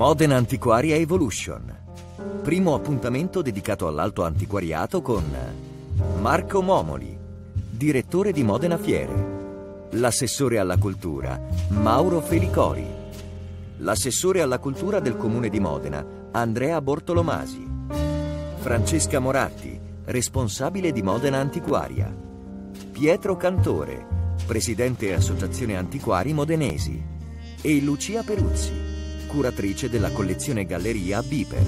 Modena Antiquaria Evolution. Primo appuntamento dedicato all'alto antiquariato con Marco Momoli, direttore di Modena Fiere. L'assessore alla cultura, Mauro Felicori. L'assessore alla cultura del comune di Modena, Andrea Bortolomasi. Francesca Moratti, responsabile di Modena Antiquaria. Pietro Cantore, presidente Associazione Antiquari Modenesi. E Lucia Peruzzi curatrice della collezione Galleria Biper.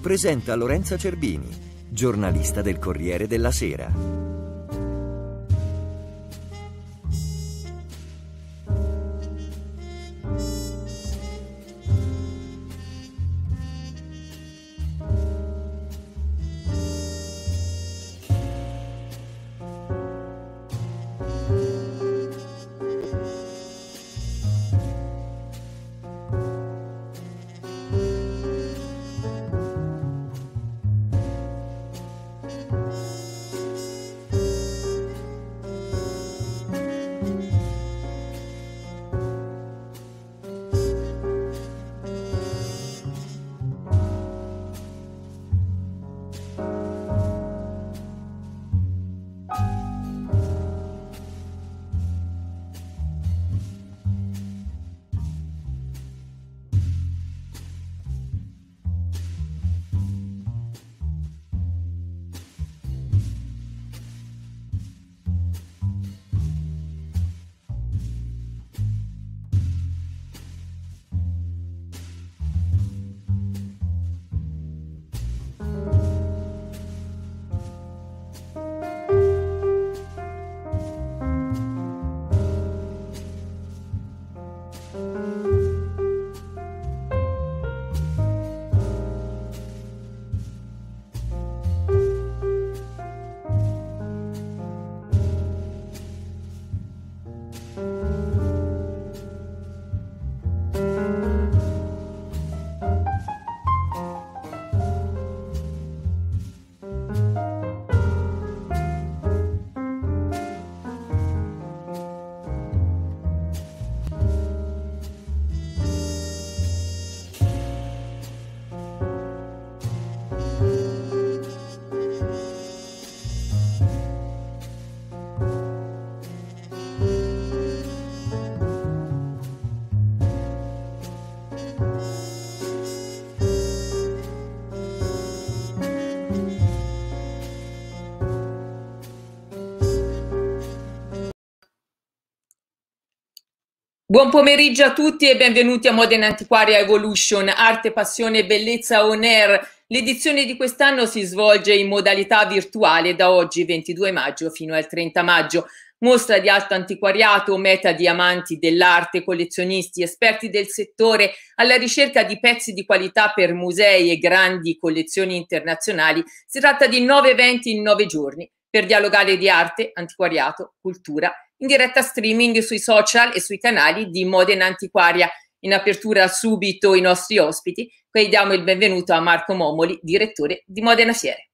Presenta Lorenza Cerbini, giornalista del Corriere della Sera. Buon pomeriggio a tutti e benvenuti a Modern Antiquaria Evolution, arte, passione e bellezza on air. L'edizione di quest'anno si svolge in modalità virtuale da oggi 22 maggio fino al 30 maggio. Mostra di alto antiquariato, meta di amanti dell'arte, collezionisti, esperti del settore alla ricerca di pezzi di qualità per musei e grandi collezioni internazionali. Si tratta di nove eventi in nove giorni per dialogare di arte, antiquariato, cultura in diretta streaming sui social e sui canali di Modena Antiquaria. In apertura subito i nostri ospiti, qui diamo il benvenuto a Marco Momoli, direttore di Modena Fiere.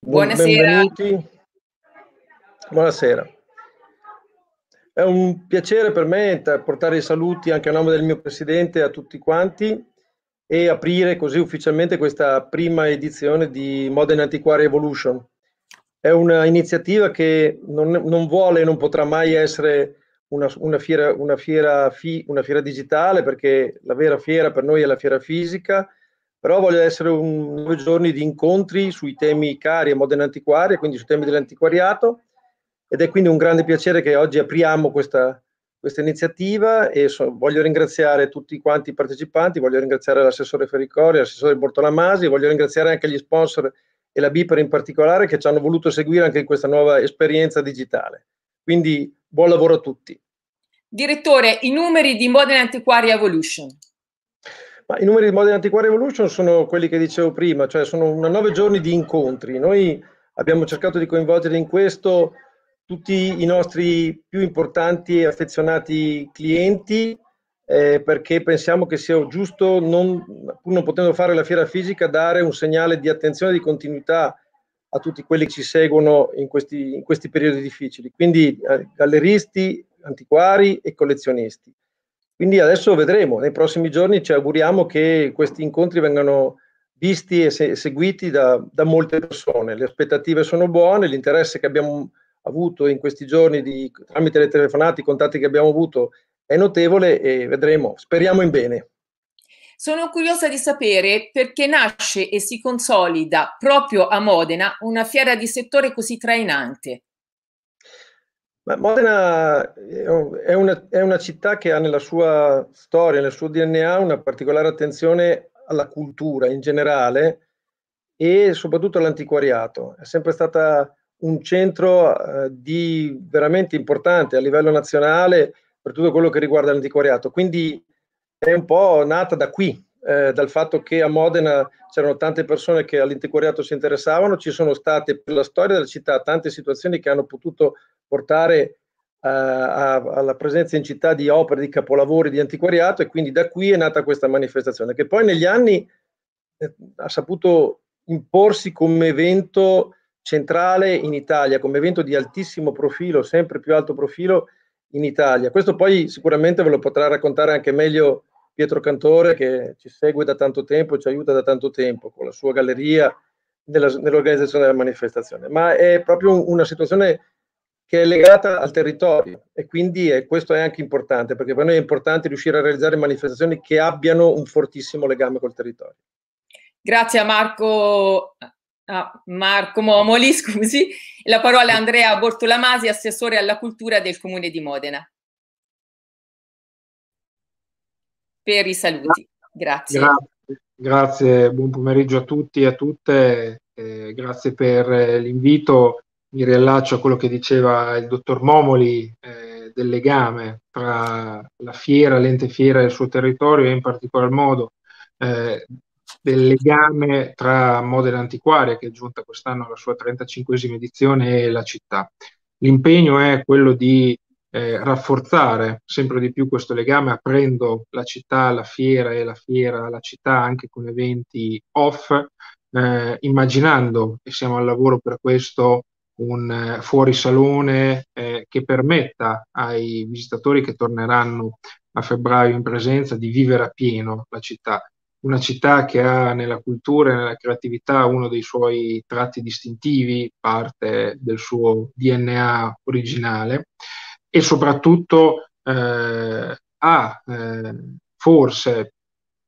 Buonasera. Benvenuti. Buonasera. È un piacere per me portare i saluti anche a nome del mio presidente a tutti quanti e aprire così ufficialmente questa prima edizione di Modern Antiquaria Evolution. È un'iniziativa che non, non vuole e non potrà mai essere una, una, fiera, una, fiera fi, una, fiera, digitale perché la vera fiera per noi è la fiera fisica, però voglio essere un, nove giorni di incontri sui temi cari e Modena Antiquaria, quindi sui temi dell'antiquariato ed è quindi un grande piacere che oggi apriamo questa, questa iniziativa e so, voglio ringraziare tutti quanti i partecipanti, voglio ringraziare l'assessore Ferricori, l'assessore Bortolamasi, voglio ringraziare anche gli sponsor e la Biper in particolare che ci hanno voluto seguire anche in questa nuova esperienza digitale. Quindi buon lavoro a tutti. Direttore, i numeri di Modern Antiquaria Evolution. Ma I numeri di Modern Antiquaria Evolution sono quelli che dicevo prima, cioè sono una nove giorni di incontri. Noi abbiamo cercato di coinvolgere in questo tutti i nostri più importanti e affezionati clienti eh, perché pensiamo che sia giusto, non, pur non potendo fare la fiera fisica, dare un segnale di attenzione e di continuità a tutti quelli che ci seguono in questi, in questi periodi difficili, quindi eh, galleristi, antiquari e collezionisti. Quindi adesso vedremo, nei prossimi giorni ci auguriamo che questi incontri vengano visti e se- seguiti da, da, molte persone. Le aspettative sono buone, l'interesse che abbiamo avuto in questi giorni di, tramite le telefonate, i contatti che abbiamo avuto è notevole e vedremo, speriamo in bene. Sono curiosa di sapere perché nasce e si consolida proprio a Modena una fiera di settore così trainante. Ma Modena è una, è una, città che ha nella sua storia, nel suo DNA, una particolare attenzione alla cultura in generale e soprattutto all'antiquariato. È sempre stata un centro eh, di veramente importante a livello nazionale per tutto quello che riguarda l'antiquariato. Quindi è un po' nata da qui, eh, dal fatto che a Modena c'erano tante persone che all'antiquariato si interessavano, ci sono state per la storia della città tante situazioni che hanno potuto portare eh, a, alla presenza in città di opere, di capolavori di antiquariato e quindi da qui è nata questa manifestazione che poi negli anni eh, ha saputo imporsi come evento centrale in Italia, come evento di altissimo profilo, sempre più alto profilo in Italia. Questo poi sicuramente ve lo potrà raccontare anche meglio Pietro Cantore che ci segue da tanto tempo, ci aiuta da tanto tempo con la sua galleria nella, nell'organizzazione della manifestazione. Ma è proprio una situazione che è legata al territorio e quindi è, questo è anche importante perché per noi è importante riuscire a realizzare manifestazioni che abbiano un fortissimo legame col territorio. Grazie a Marco, a Marco Momoli, scusi. La parola a Andrea Bortolamasi, assessore alla cultura del Comune di Modena. Per i saluti. Grazie. Grazie, grazie. buon pomeriggio a tutti e a tutte. Eh, grazie per l'invito mi riallaccio a quello che diceva il dottor Momoli eh, del legame tra la fiera, l'ente fiera e il suo territorio e in particolar modo eh, del legame tra Modena Antiquaria che è giunta quest'anno alla sua 35esima edizione e la città. L'impegno è quello di eh, rafforzare sempre di più questo legame aprendo la città alla fiera e la fiera alla città anche con eventi off, eh, immaginando, e siamo al lavoro per questo, un eh, fuorisalone eh, che permetta ai visitatori che torneranno a febbraio in presenza di vivere a pieno la città. Una città che ha nella cultura e nella creatività uno dei suoi tratti distintivi, parte del suo DNA originale e soprattutto eh, ha eh, forse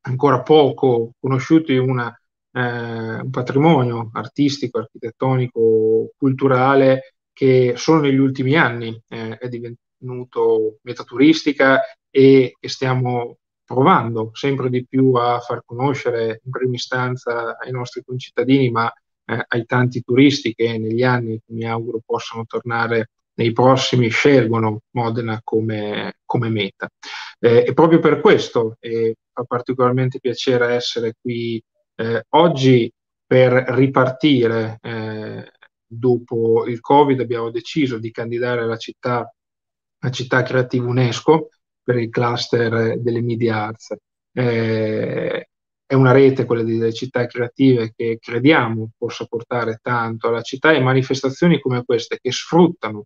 ancora poco conosciuto una eh, un patrimonio artistico, architettonico, culturale che solo negli ultimi anni eh, è divenuto metaturistica e che stiamo provando sempre di più a far conoscere in prima istanza ai nostri concittadini, ma eh, ai tanti turisti che negli anni mi auguro possano tornare nei prossimi, scelgono Modena come, come meta. Eh, e proprio per questo eh, fa particolarmente piacere essere qui eh, oggi per ripartire eh, dopo il Covid abbiamo deciso di candidare la città, la città creativa UNESCO per il cluster delle media arts. Eh, è una rete, quella delle città creative, che crediamo possa portare tanto alla città e manifestazioni come queste che sfruttano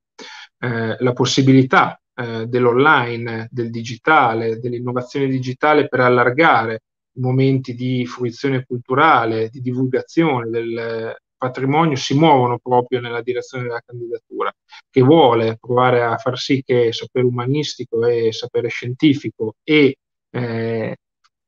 eh, la possibilità eh, dell'online, del digitale, dell'innovazione digitale per allargare momenti di fruizione culturale, di divulgazione del patrimonio si muovono proprio nella direzione della candidatura, che vuole provare a far sì che sapere umanistico e sapere scientifico e eh,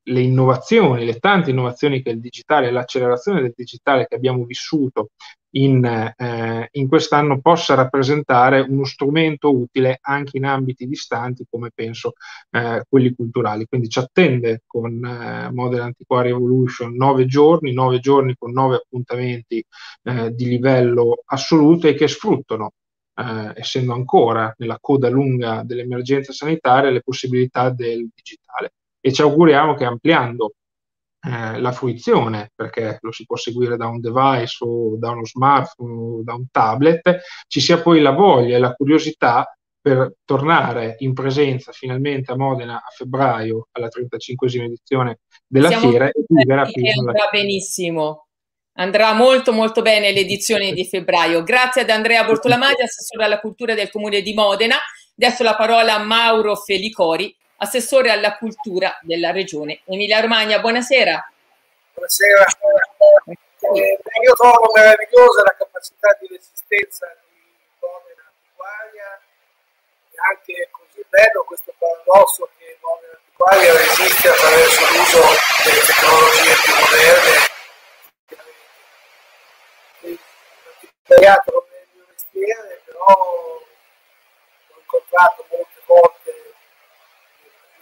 le innovazioni, le tante innovazioni che il digitale, l'accelerazione del digitale che abbiamo vissuto in, eh, in quest'anno possa rappresentare uno strumento utile anche in ambiti distanti come penso eh, quelli culturali. Quindi ci attende con eh, Model Antiquari Evolution nove giorni, nove giorni con nove appuntamenti eh, di livello assoluto e che sfruttano eh, essendo ancora nella coda lunga dell'emergenza sanitaria, le possibilità del digitale e ci auguriamo che ampliando eh, la fruizione, perché lo si può seguire da un device o da uno smartphone o da un tablet, ci sia poi la voglia e la curiosità per tornare in presenza finalmente a Modena a febbraio alla 35esima edizione della Siamo fiera e vivere a pieno. Andrà benissimo, andrà molto molto bene l'edizione di febbraio. Grazie ad Andrea Bortolamaglia, assessore alla cultura del comune di Modena. Adesso la parola a Mauro Felicori, assessore alla cultura della regione Emilia-Romagna. Buonasera. Buonasera. Eh, io trovo meravigliosa la capacità di resistenza di Modena Antiquaria e anche così bello questo paradosso che Modena Antiquaria resiste attraverso l'uso delle tecnologie più moderne. È il mio mestiere, però ho incontrato molte volte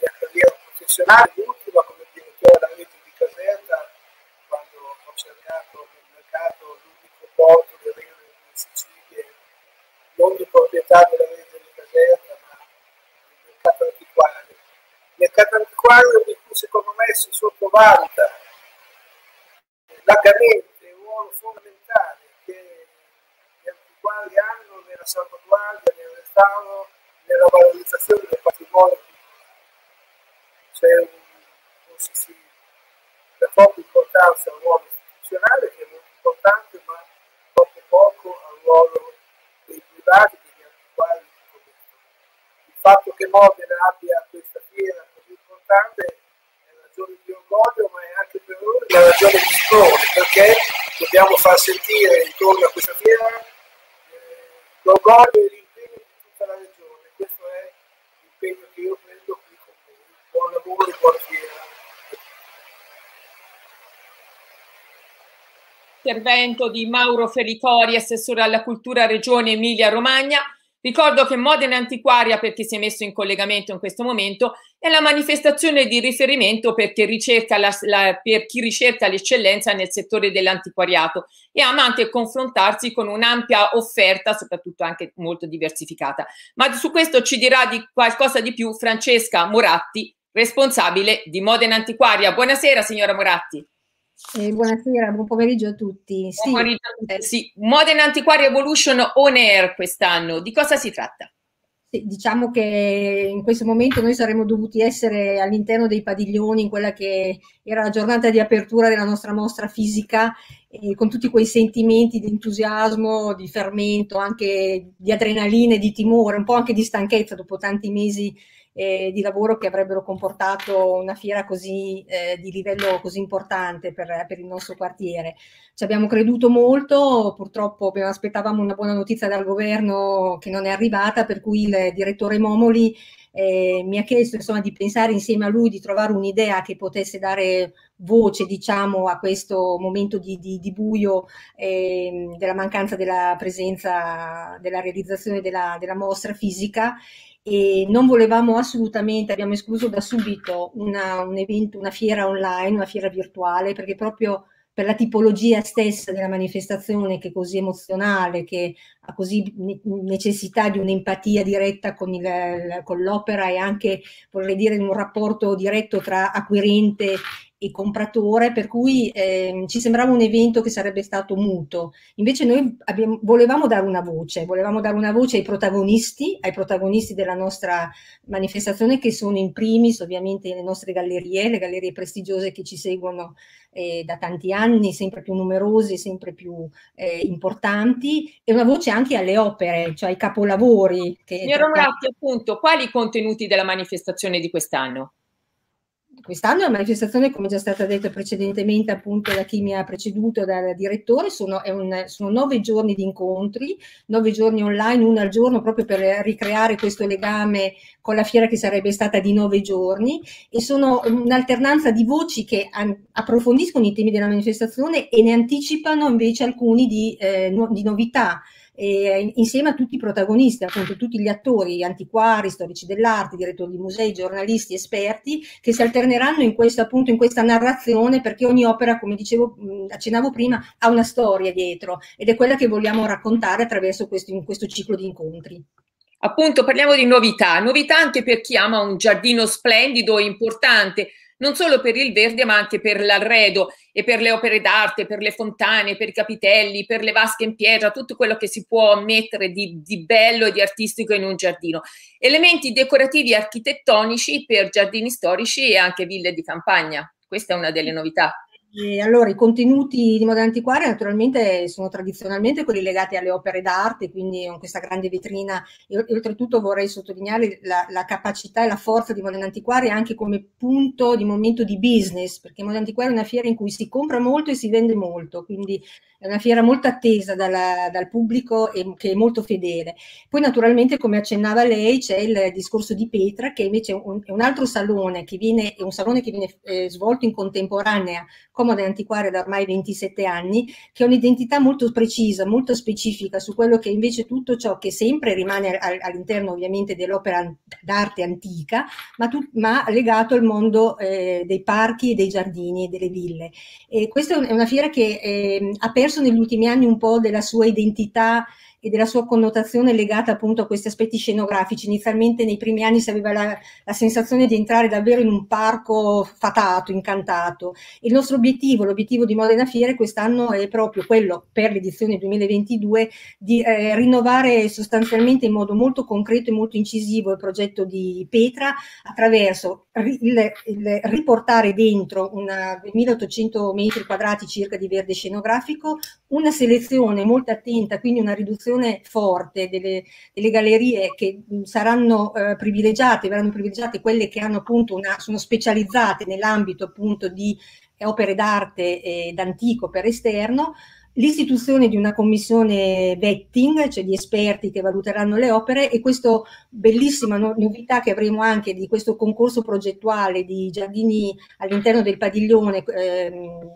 mia carriera professionale, l'ultima come direttore della rete di Caserta cercato nel mercato l'unico porto che arriva in Sicilia, non di proprietà della legge di Caserta, ma il mercato antiquario. Il mercato antiquario di cui secondo me si sottovaluta largamente il ruolo fondamentale che gli antiquari hanno nella salvaguardia, nel restauro, nella valorizzazione del patrimonio. C'è un, non si, dà troppa importanza al ruolo istituzionale che è molto importante, ma troppo poco al ruolo dei privati, degli antiquari. Il fatto che Modena abbia questa fiera così importante è ragione di orgoglio, ma è anche per noi una ragione di sprone, perché dobbiamo far sentire intorno a questa fiera eh, l'orgoglio e l'impegno di tutta la regione. Questo è l'impegno che io prendo. Buon lavoro e buona fiera. intervento di Mauro Fericori, assessore alla cultura regione Emilia-Romagna. Ricordo che Modena Antiquaria, per chi si è messo in collegamento in questo momento, è la manifestazione di riferimento per chi ricerca, la, la, per chi ricerca l'eccellenza nel settore dell'antiquariato e ama anche confrontarsi con un'ampia offerta, soprattutto anche molto diversificata. Ma su questo ci dirà di qualcosa di più Francesca Moratti, responsabile di Modena Antiquaria. Buonasera signora Moratti. Eh, buonasera, buon pomeriggio a tutti. Sì. Buon pomeriggio, sì. Modern Antiquario Evolution On Air quest'anno, di cosa si tratta? Sì, diciamo che in questo momento noi saremmo dovuti essere all'interno dei padiglioni in quella che era la giornata di apertura della nostra mostra fisica eh, con tutti quei sentimenti di entusiasmo, di fermento, anche di adrenalina e di timore, un po' anche di stanchezza dopo tanti mesi eh, di lavoro che avrebbero comportato una fiera così eh, di livello così importante per, per, il nostro quartiere. Ci abbiamo creduto molto, purtroppo aspettavamo una buona notizia dal governo che non è arrivata, per cui il direttore Momoli eh, mi ha chiesto insomma, di pensare insieme a lui, di trovare un'idea che potesse dare voce diciamo, a questo momento di, di, di buio eh, della mancanza della presenza, della realizzazione della, della mostra fisica e non volevamo assolutamente, abbiamo escluso da subito una, un evento, una fiera online, una fiera virtuale, perché proprio per la tipologia stessa della manifestazione che è così emozionale, che ha così necessità di un'empatia diretta con, il, con l'opera e anche, vorrei dire, un rapporto diretto tra acquirente e compratore, per cui eh, ci sembrava un evento che sarebbe stato muto. Invece noi abbiamo, volevamo dare una voce, volevamo dare una voce ai protagonisti, ai protagonisti della nostra manifestazione, che sono in primis ovviamente le nostre gallerie, le gallerie prestigiose che ci seguono eh, da tanti anni, sempre più numerose, sempre più eh, importanti, e una voce anche alle opere, cioè ai capolavori. Signor Ratti, appunto, quali i contenuti della manifestazione di quest'anno? Quest'anno la manifestazione, come già stata detta precedentemente appunto da chi mi ha preceduto, dal direttore, sono, un, sono, nove giorni di incontri, nove giorni online, uno al giorno proprio per ricreare questo legame con la fiera che sarebbe stata di nove giorni. E sono un'alternanza di voci che approfondiscono i temi della manifestazione e ne anticipano invece alcuni di, eh, nu- di novità eh, insieme a tutti i protagonisti, appunto tutti gli attori, antiquari, storici dell'arte, direttori di musei, giornalisti, esperti, che si alterneranno in questa, appunto, in questa narrazione perché ogni opera, come dicevo, accennavo prima, ha una storia dietro ed è quella che vogliamo raccontare attraverso questo, questo ciclo di incontri. Appunto, parliamo di novità, novità anche per chi ama un giardino splendido e importante, non solo per il verde ma anche per l'arredo e per le opere d'arte, per le fontane, per i capitelli, per le vasche in pietra, tutto quello che si può mettere di, di bello e di artistico in un giardino. Elementi decorativi architettonici per giardini storici e anche ville di campagna. Questa è una delle novità. E allora, i contenuti di Modena Antiquaria naturalmente sono tradizionalmente quelli legati alle opere d'arte, quindi con questa grande vetrina e, oltretutto vorrei sottolineare la, la, capacità e la forza di Modena Antiquaria anche come punto di momento di business, perché Modena Antiquaria è una fiera in cui si compra molto e si vende molto, quindi è una fiera molto attesa dalla, dal pubblico e che è molto fedele. Poi naturalmente, come accennava lei, c'è il discorso di Petra, che invece è un, è un altro salone che viene, è un salone che viene eh, svolto in contemporanea Comoda e Antiquaria da ormai 27 anni, che ha un'identità molto precisa, molto specifica su quello che invece tutto ciò che sempre rimane all'interno ovviamente dell'opera d'arte antica, ma, tu, ma legato al mondo eh, dei parchi dei giardini e delle ville. E questa è una fiera che eh, ha perso negli ultimi anni un po' della sua identità e della sua connotazione legata appunto a questi aspetti scenografici. Inizialmente nei primi anni si aveva la, la sensazione di entrare davvero in un parco fatato, incantato. Il nostro obiettivo, l'obiettivo di Modena Fiere quest'anno è proprio quello per l'edizione 2022 di eh, rinnovare sostanzialmente in modo molto concreto e molto incisivo il progetto di Petra attraverso il, il riportare dentro una 1800 metri quadrati circa di verde scenografico, una selezione molto attenta, quindi una riduzione forte delle, delle gallerie che saranno eh, privilegiate, verranno privilegiate quelle che hanno appunto una, sono specializzate nell'ambito appunto di opere d'arte ed antico per esterno, l'istituzione di una commissione vetting, cioè di esperti che valuteranno le opere e questa bellissima novità che avremo anche di questo concorso progettuale di giardini all'interno del padiglione ehm,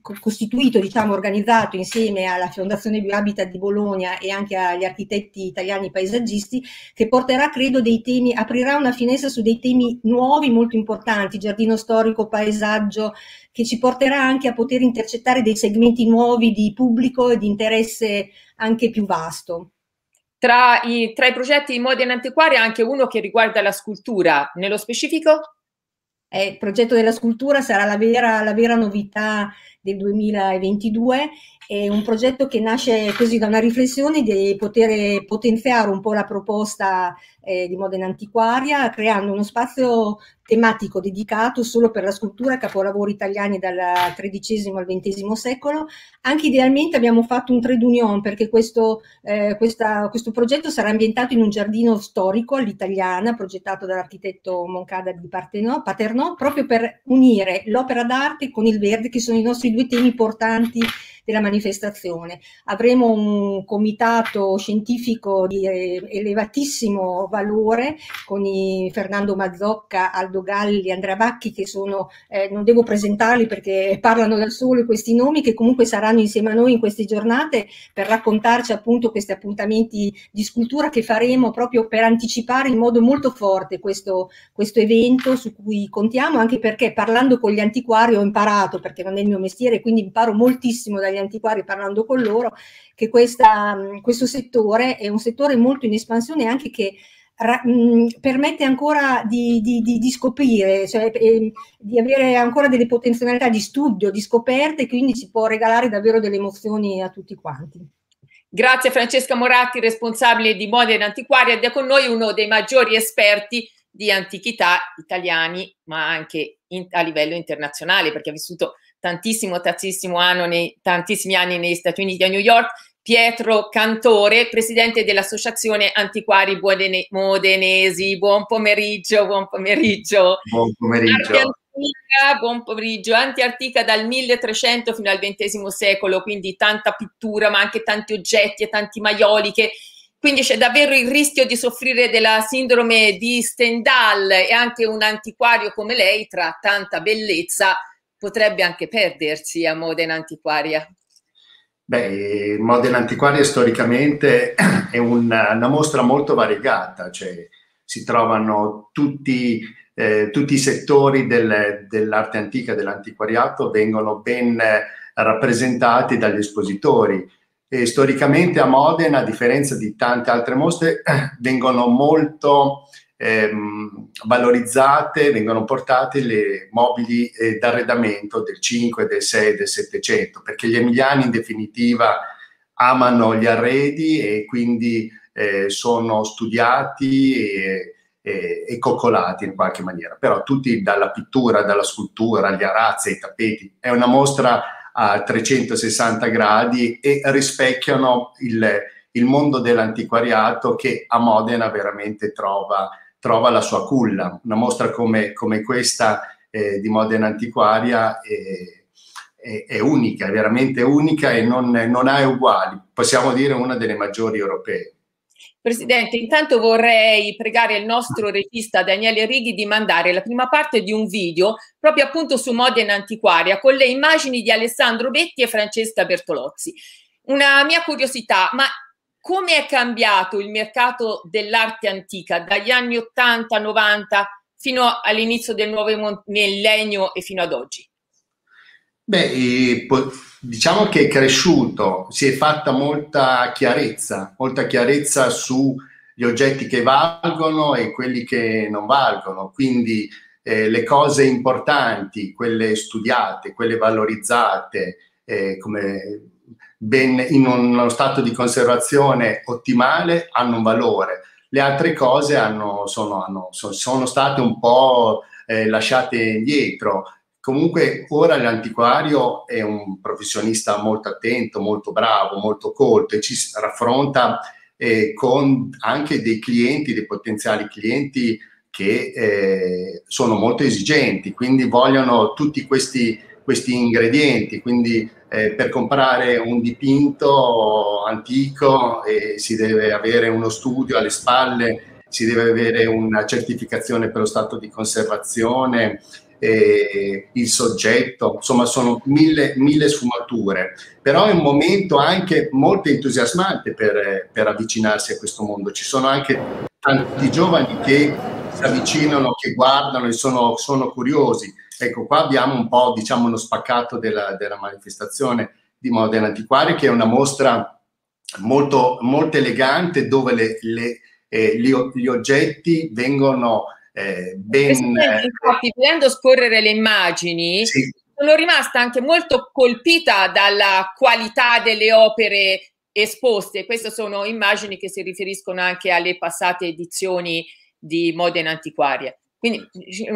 costituito, diciamo, organizzato insieme alla Fondazione Biohabitat di Bologna e anche agli architetti italiani paesaggisti, che porterà, credo, dei temi, aprirà una finestra su dei temi nuovi molto importanti, giardino storico, paesaggio, che ci porterà anche a poter intercettare dei segmenti nuovi di pubblico e di interesse anche più vasto. Tra i, tra i progetti di Modena Antiquaria anche uno che riguarda la scultura, nello specifico? Eh, il progetto della scultura sarà la vera, la vera novità del 2022 è un progetto che nasce così da una riflessione di poter potenziare un po' la proposta eh, di Modena Antiquaria, creando uno spazio tematico dedicato solo per la scultura capolavori italiani dal XIII al XX secolo. Anche idealmente abbiamo fatto un trade union perché questo, eh, questa, questo progetto sarà ambientato in un giardino storico all'italiana, progettato dall'architetto Moncada di Paternò, Paternò, proprio per unire l'opera d'arte con il verde, che sono i nostri due temi portanti della manifestazione. Avremo un comitato scientifico di eh, elevatissimo valore con Fernando Mazzocca, Aldo Galli, Andrea Bacchi che sono, eh, non devo presentarli perché parlano da solo questi nomi che comunque saranno insieme a noi in queste giornate per raccontarci appunto questi appuntamenti di scultura che faremo proprio per anticipare in modo molto forte questo, questo evento su cui contiamo anche perché parlando con gli antiquari ho imparato perché non è il mio mestiere quindi imparo moltissimo dagli antiquari parlando con loro, che questa, questo settore è un settore molto in espansione anche che ra, mh, permette ancora di, di, di, di scoprire, cioè, eh, di avere ancora delle potenzialità di studio, di scoperte, quindi ci può regalare davvero delle emozioni a tutti quanti. Grazie Francesca Moratti, responsabile di Modena Antiquaria, ed è con noi uno dei maggiori esperti di antichità italiani, ma anche in, a livello internazionale, perché ha vissuto tantissimo, tantissimo anno nei, tantissimi anni negli Stati Uniti a New York, Pietro Cantore, presidente dell'Associazione Antiquari Buodene- Modenesi. Buon pomeriggio, buon pomeriggio. Buon pomeriggio. Antiartica, buon pomeriggio. Antiartica dal 1300 fino al XX secolo, quindi tanta pittura, ma anche tanti oggetti e tanti maioli che quindi c'è davvero il rischio di soffrire della sindrome di Stendhal e anche un antiquario come lei, tra tanta bellezza, potrebbe anche perdersi a Modena Antiquaria? Beh, Modena Antiquaria storicamente è una, una mostra molto variegata, cioè si trovano tutti, eh, tutti i settori del, dell'arte antica, dell'antiquariato, vengono ben rappresentati dagli espositori. E storicamente a Modena, a differenza di tante altre mostre, vengono molto ehm, valorizzate, vengono portate le mobili eh, d'arredamento del 5, del 6, del 700, perché gli emiliani in definitiva amano gli arredi e quindi eh, sono studiati e, e, e coccolati in qualche maniera, però tutti dalla pittura, dalla scultura, agli arazzi, ai tappeti. È una mostra a 360 gradi e rispecchiano il, il mondo dell'antiquariato che a Modena veramente trova, trova la sua culla. Una mostra come, come questa eh, di Modena Antiquaria è, è, è, unica, è veramente unica e non, non ha uguali. Possiamo dire una delle maggiori europee. Presidente, intanto vorrei pregare il nostro regista Daniele Righi di mandare la prima parte di un video proprio appunto su Modena Antiquaria con le immagini di Alessandro Betti e Francesca Bertolozzi. Una mia curiosità, ma come è cambiato il mercato dell'arte antica dagli anni 80-90 fino all'inizio del nuovo millennio e fino ad oggi? Beh, diciamo che è cresciuto, si è fatta molta chiarezza, molta chiarezza sugli oggetti che valgono e quelli che non valgono, quindi eh, le cose importanti, quelle studiate, quelle valorizzate, eh, come ben in uno stato di conservazione ottimale, hanno un valore. Le altre cose hanno, sono, hanno, sono, state un po' eh, lasciate indietro Comunque ora l'antiquario è un professionista molto attento, molto bravo, molto colto e ci raffronta eh, con anche dei clienti, dei potenziali clienti che eh, sono molto esigenti, quindi vogliono tutti questi, questi ingredienti, quindi eh, per comprare un dipinto antico eh, si deve avere uno studio alle spalle, si deve avere una certificazione per lo stato di conservazione, eh, il soggetto, insomma sono mille, mille, sfumature, però è un momento anche molto entusiasmante per, per avvicinarsi a questo mondo. Ci sono anche tanti giovani che si avvicinano, che guardano e sono, sono curiosi. Ecco, qua abbiamo un po', diciamo, uno spaccato della, della manifestazione di Modena Antiquari, che è una mostra molto, molto elegante dove le, le, eh, gli, gli oggetti vengono eh, ben... Infatti, vedendo scorrere le immagini, sì. sono rimasta anche molto colpita dalla qualità delle opere esposte. Queste sono immagini che si riferiscono anche alle passate edizioni di Modena Antiquaria. Quindi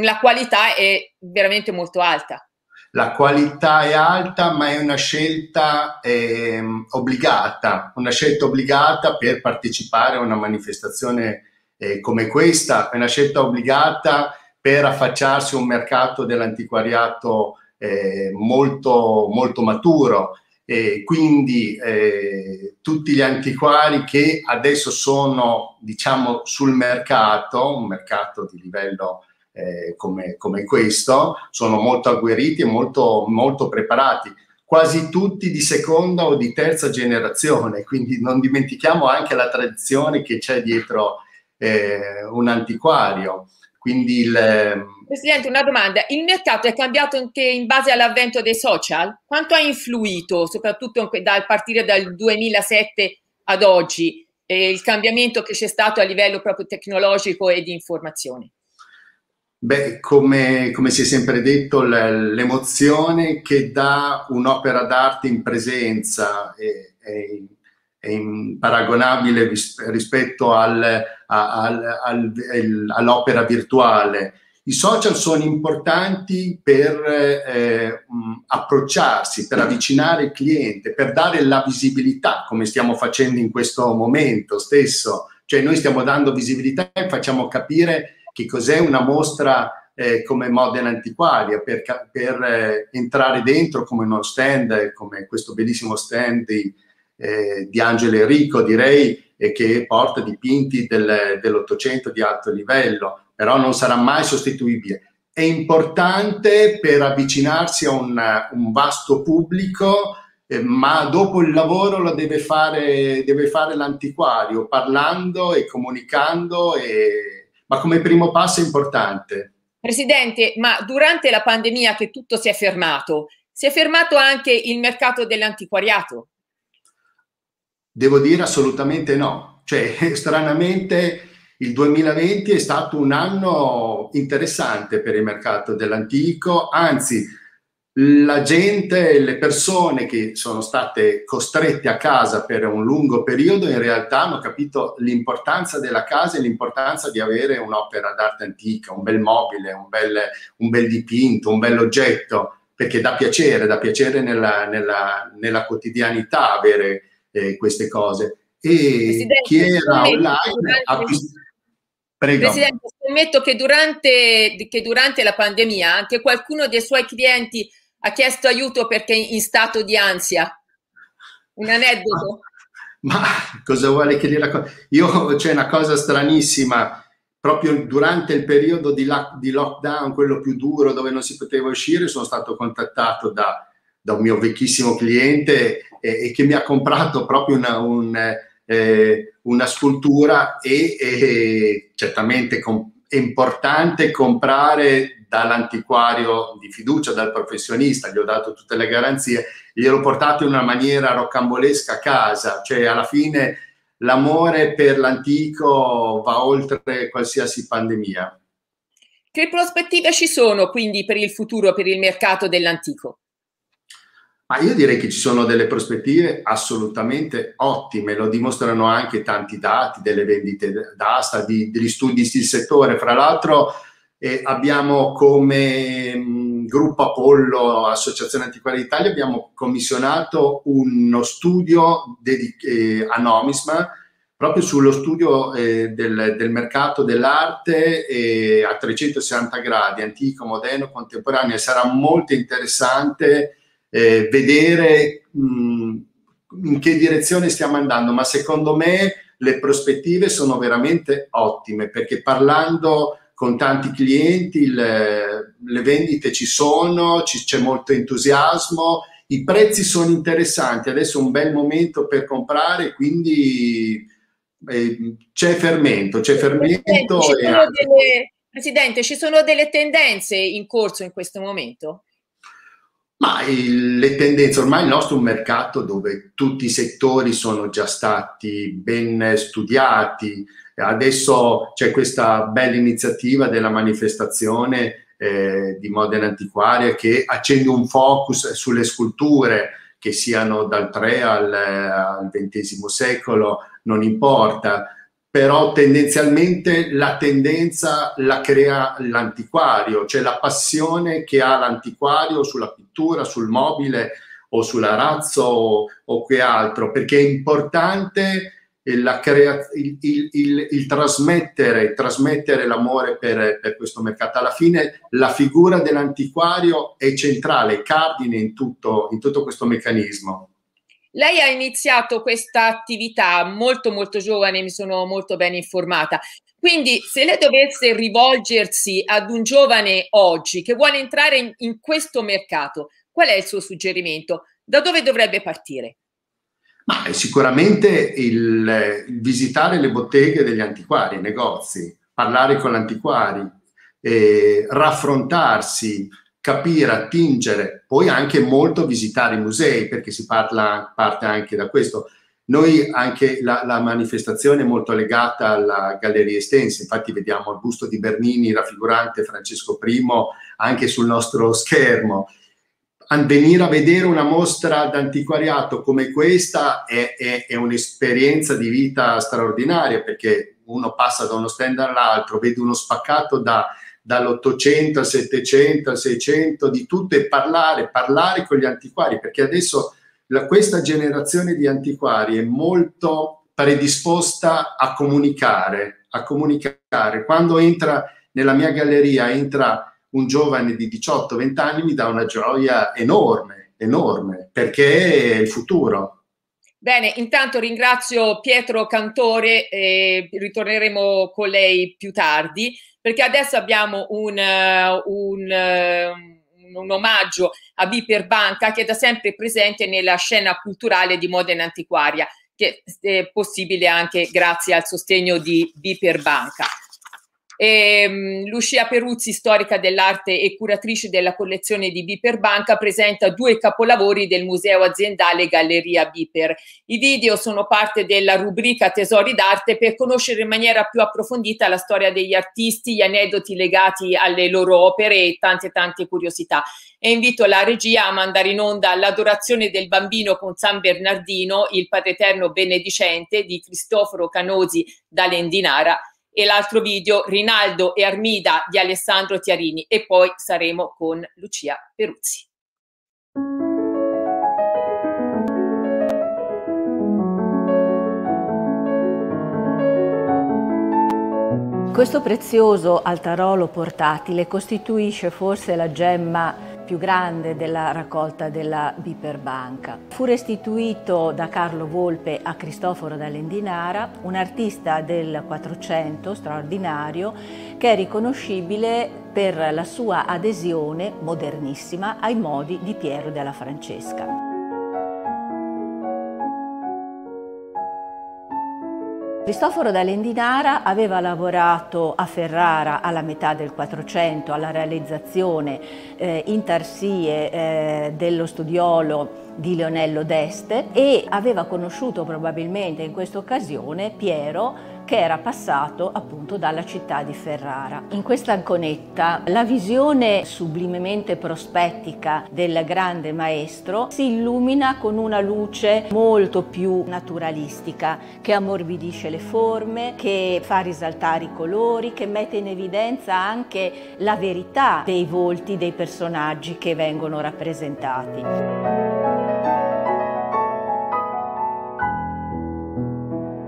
la qualità è veramente molto alta. La qualità è alta, ma è una scelta eh, obbligata, una scelta obbligata per partecipare a una manifestazione eh, come questa, è una scelta obbligata per affacciarsi a un mercato dell'antiquariato eh, molto, molto maturo. E quindi eh, tutti gli antiquari che adesso sono diciamo sul mercato, un mercato di livello eh, come, come, questo, sono molto agguerriti e molto, molto preparati, quasi tutti di seconda o di terza generazione, quindi non dimentichiamo anche la tradizione che c'è dietro eh, un antiquario. Quindi il, ehm, Presidente, una domanda. Il mercato è cambiato anche in base all'avvento dei social? Quanto ha influito, soprattutto dal partire dal 2007 ad oggi, eh, il cambiamento che c'è stato a livello proprio tecnologico e di informazione? Beh, come, come si è sempre detto, l'emozione che dà un'opera d'arte in presenza e, e imparagonabile rispetto al, al, al, all'opera virtuale. I social sono importanti per eh, approcciarsi, per avvicinare il cliente, per dare la visibilità, come stiamo facendo in questo momento stesso. Cioè noi stiamo dando visibilità e facciamo capire che cos'è una mostra eh, come Modena Antiquaria, per, per eh, entrare dentro come uno stand, come questo bellissimo stand di, eh, di Angelo Enrico, direi, e che porta dipinti del, dell'Ottocento di alto livello, però non sarà mai sostituibile. È importante per avvicinarsi a un, un vasto pubblico, eh, ma dopo il lavoro lo deve fare, deve fare l'antiquario, parlando e comunicando, e... ma come primo passo è importante. Presidente, ma durante la pandemia che tutto si è fermato, si è fermato anche il mercato dell'antiquariato? Devo dire assolutamente no. Cioè, stranamente il 2020 è stato un anno interessante per il mercato dell'antico, anzi la gente, le persone che sono state costrette a casa per un lungo periodo in realtà hanno capito l'importanza della casa e l'importanza di avere un'opera d'arte antica, un bel mobile, un bel, un bel dipinto, un bel oggetto, perché dà piacere, dà piacere nella, nella, nella quotidianità avere eh, queste cose. E chi era online ha Prego. Presidente, scommetto che durante, che durante la pandemia anche qualcuno dei suoi clienti ha chiesto aiuto perché in stato di ansia. Un aneddoto? Ma, ma cosa vuole che gli racconti? Io c'è una cosa stranissima. Proprio durante il periodo di, la, di, lockdown, quello più duro, dove non si poteva uscire, sono stato contattato da, da un mio vecchissimo cliente e, e, che mi ha comprato proprio una, un, eh, una scultura e, e certamente com- è importante comprare dall'antiquario di fiducia, dal professionista, gli ho dato tutte le garanzie, gliel'ho portato in una maniera rocambolesca a casa, cioè alla fine l'amore per l'antico va oltre qualsiasi pandemia. Che prospettive ci sono quindi per il futuro, per il mercato dell'antico? Ma io direi che ci sono delle prospettive assolutamente ottime, lo dimostrano anche tanti dati delle vendite d'asta, di, degli studi di settore. Fra l'altro, e abbiamo come mh, gruppo Apollo, Associazione Antiquaria d'Italia, abbiamo commissionato uno studio dedic- eh, a Nomisma proprio sullo studio eh, del, del, mercato dell'arte eh, a 360 gradi, antico, moderno, contemporaneo. Sarà molto interessante eh, vedere mh, in che direzione stiamo andando, ma secondo me le prospettive sono veramente ottime perché parlando con tanti clienti, le, le vendite ci sono, ci, c'è molto entusiasmo, i prezzi sono interessanti, adesso è un bel momento per comprare, quindi eh, c'è fermento, c'è fermento. Presidente ci, delle, Presidente, ci sono delle tendenze in corso in questo momento? Ma il, le tendenze, ormai il nostro è un mercato dove tutti i settori sono già stati ben studiati, Adesso c'è questa bella iniziativa della manifestazione eh, di Modena Antiquaria che accende un focus sulle sculture che siano dal 3 al, al XX secolo, non importa, però tendenzialmente la tendenza la crea l'antiquario, cioè la passione che ha l'antiquario sulla pittura, sul mobile o sull'arazzo o, o che altro, perché è importante crea- il, il, il, il, trasmettere, trasmettere l'amore per, per, questo mercato. Alla fine la figura dell'antiquario è centrale, cardine in tutto, in tutto questo meccanismo. Lei ha iniziato questa attività molto molto giovane, mi sono molto ben informata. Quindi se lei dovesse rivolgersi ad un giovane oggi che vuole entrare in, in questo mercato, qual è il suo suggerimento? Da dove dovrebbe partire? Ma sicuramente il, il, visitare le botteghe degli antiquari, i negozi, parlare con gli antiquari, eh, raffrontarsi, capire, attingere, poi anche molto visitare i musei, perché si parla, parte anche da questo. Noi anche la, la, manifestazione è molto legata alla Galleria Estense, infatti vediamo il busto di Bernini raffigurante Francesco I anche sul nostro schermo venire a vedere una mostra d'antiquariato come questa è, è, è, un'esperienza di vita straordinaria perché uno passa da uno stand all'altro, vede uno spaccato da, dall'800 al 700 al 600 di tutto e parlare, parlare con gli antiquari perché adesso la, questa generazione di antiquari è molto predisposta a comunicare, a comunicare. Quando entra nella mia galleria, entra un giovane di 18-20 anni mi dà una gioia enorme, enorme, perché è il futuro. Bene, intanto ringrazio Pietro Cantore e ritorneremo con lei più tardi perché adesso abbiamo un, un, un omaggio a Biper Banca che è da sempre presente nella scena culturale di Modena Antiquaria, che è possibile anche grazie al sostegno di Biper Banca. E, um, Lucia Peruzzi, storica dell'arte e curatrice della collezione di Biper Banca, presenta due capolavori del Museo Aziendale Galleria Biper. I video sono parte della rubrica Tesori d'arte per conoscere in maniera più approfondita la storia degli artisti, gli aneddoti legati alle loro opere e tante tante curiosità. E invito la regia a mandare in onda l'adorazione del bambino con San Bernardino, il Padre Eterno Benedicente di Cristoforo Canosi da Lendinara e l'altro video Rinaldo e Armida di Alessandro Tiarini e poi saremo con Lucia Peruzzi. Questo prezioso altarolo portatile costituisce forse la gemma più grande della raccolta della Biper Banca. Fu restituito da Carlo Volpe a Cristoforo d'Alendinara, un artista del Quattrocento straordinario che è riconoscibile per la sua adesione modernissima ai modi di Piero della Francesca. Cristoforo da Lendinara aveva lavorato a Ferrara alla metà del Quattrocento alla realizzazione eh, in tarsie eh, dello studiolo di Leonello d'Este e aveva conosciuto probabilmente in questa occasione Piero che era passato appunto dalla città di Ferrara. In questa anconetta la visione sublimemente prospettica del grande maestro si illumina con una luce molto più naturalistica che ammorbidisce le forme, che fa risaltare i colori, che mette in evidenza anche la verità dei volti dei personaggi che vengono rappresentati.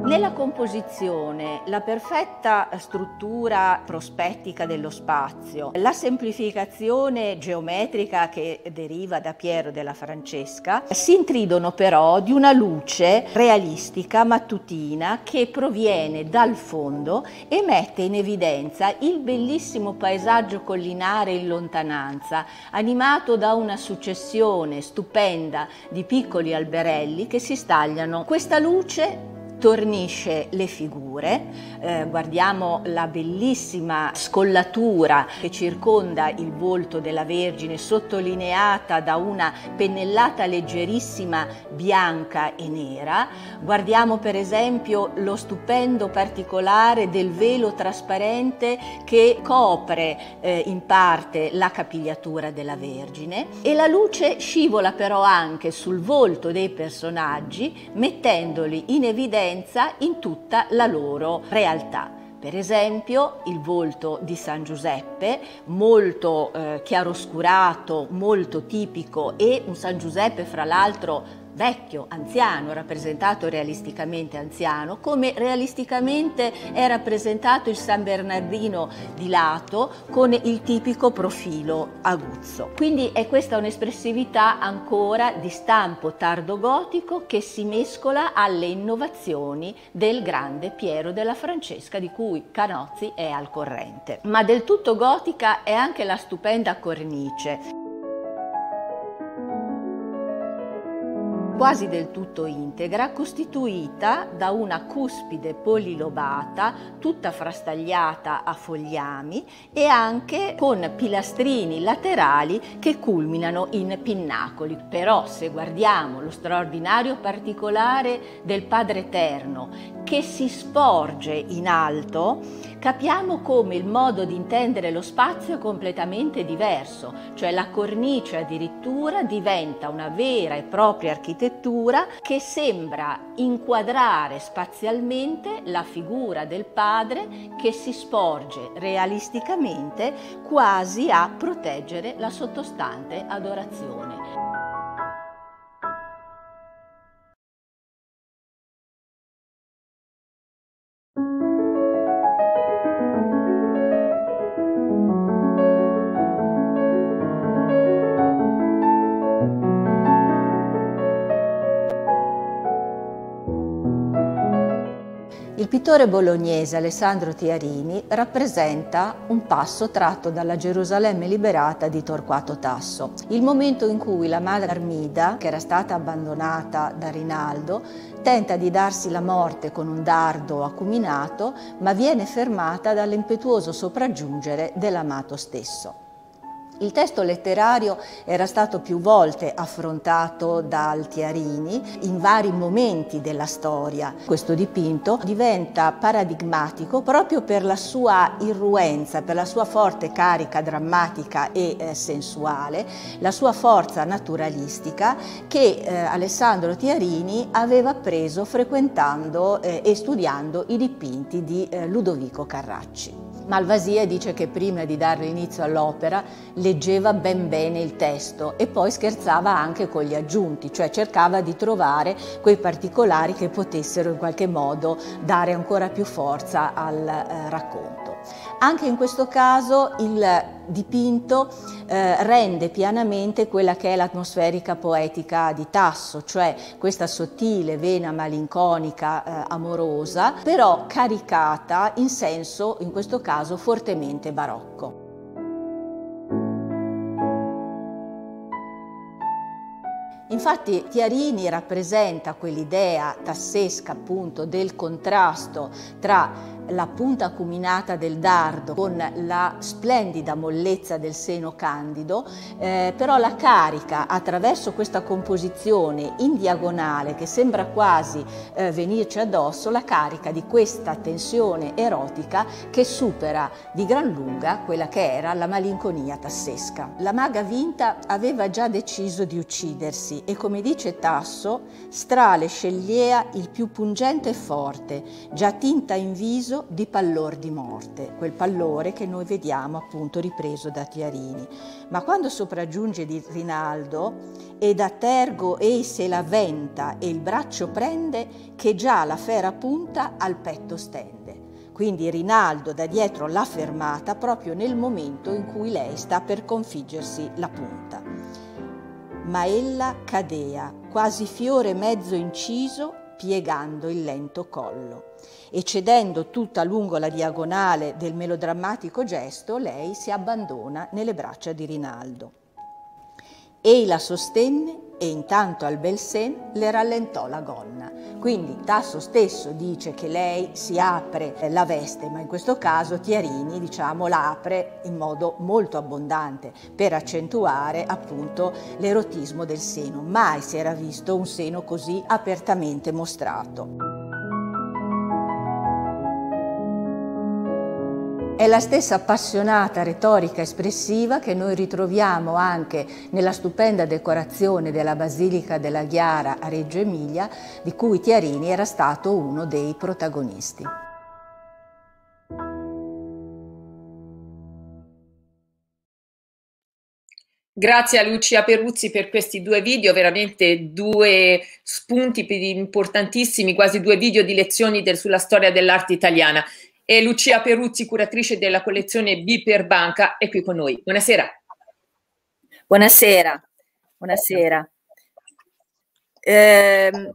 Nella composizione, la perfetta struttura prospettica dello spazio, la semplificazione geometrica che deriva da Piero della Francesca, si intridono però di una luce realistica, mattutina, che proviene dal fondo e mette in evidenza il bellissimo paesaggio collinare in lontananza, animato da una successione stupenda di piccoli alberelli che si stagliano. Questa luce tornisce le figure, eh, guardiamo la bellissima scollatura che circonda il volto della Vergine sottolineata da una pennellata leggerissima bianca e nera, guardiamo per esempio lo stupendo particolare del velo trasparente che copre eh, in parte la capigliatura della Vergine. E la luce scivola però anche sul volto dei personaggi mettendoli in evidenza differenza in tutta la loro realtà. Per esempio il volto di San Giuseppe, molto eh, chiaroscurato, molto tipico e un San Giuseppe fra l'altro vecchio, anziano, rappresentato realisticamente anziano, come realisticamente è rappresentato il San Bernardino di lato con il tipico profilo aguzzo. Quindi è questa un'espressività ancora di stampo tardo-gotico che si mescola alle innovazioni del grande Piero della Francesca di cui Canozzi è al corrente. Ma del tutto gotica è anche la stupenda cornice quasi del tutto integra, costituita da una cuspide polilobata, tutta frastagliata a fogliami e anche con pilastrini laterali che culminano in pinnacoli. Però se guardiamo lo straordinario particolare del Padre Eterno che si sporge in alto, capiamo come il modo di intendere lo spazio è completamente diverso, cioè la cornice addirittura diventa una vera e propria architettura che sembra inquadrare spazialmente la figura del padre che si sporge realisticamente quasi a proteggere la sottostante adorazione. Pittore bolognese Alessandro Tiarini rappresenta un passo tratto dalla Gerusalemme liberata di Torquato Tasso, il momento in cui la madre Armida, che era stata abbandonata da Rinaldo, tenta di darsi la morte con un dardo acuminato, ma viene fermata dall'impetuoso sopraggiungere dell'amato stesso. Il testo letterario era stato più volte affrontato da Altiarini in vari momenti della storia. Questo dipinto diventa paradigmatico proprio per la sua irruenza, per la sua forte carica drammatica e eh, sensuale, la sua forza naturalistica che eh, Alessandro Tiarini aveva preso frequentando eh, e studiando i dipinti di eh, Ludovico Carracci. Malvasia dice che prima di dare inizio all'opera leggeva ben bene il testo e poi scherzava anche con gli aggiunti, cioè cercava di trovare quei particolari che potessero in qualche modo dare ancora più forza al eh, racconto. Anche in questo caso il dipinto eh, rende pianamente quella che è l'atmosferica poetica di Tasso, cioè questa sottile vena malinconica eh, amorosa, però caricata in senso, in questo caso, fortemente barocco. Infatti Tiarini rappresenta quell'idea tassesca appunto del contrasto tra la punta acuminata del dardo con la splendida mollezza del seno candido, eh, però la carica attraverso questa composizione in diagonale che sembra quasi eh, venirci addosso, la carica di questa tensione erotica che supera di gran lunga quella che era la malinconia tassesca. La maga vinta aveva già deciso di uccidersi e come dice Tasso, strale scegliea il più pungente e forte, già tinta in viso viso di pallor di morte, quel pallore che noi vediamo appunto ripreso da Tiarini. Ma quando sopraggiunge di Rinaldo e da tergo ei se la venta e il braccio prende che già la fera punta al petto stende. Quindi Rinaldo da dietro l'ha fermata proprio nel momento in cui lei sta per configgersi la punta. Ma ella cadea, quasi fiore mezzo inciso, piegando il lento collo e cedendo tutta lungo la diagonale del melodrammatico gesto, lei si abbandona nelle braccia di Rinaldo. Ei la sostenne e intanto al bel sen le rallentò la gonna. Quindi Tasso stesso dice che lei si apre la veste, ma in questo caso Tiarini diciamo la apre in modo molto abbondante per accentuare appunto l'erotismo del seno. Mai si era visto un seno così apertamente mostrato. È la stessa appassionata retorica espressiva che noi ritroviamo anche nella stupenda decorazione della Basilica della Ghiara a Reggio Emilia, di cui Tiarini era stato uno dei protagonisti. Grazie a Lucia Peruzzi per questi due video, veramente due spunti importantissimi, quasi due video di lezioni del, sulla storia dell'arte italiana e Lucia Peruzzi, curatrice della collezione B per Banca, è qui con noi. Buonasera. Buonasera, buonasera. Eh,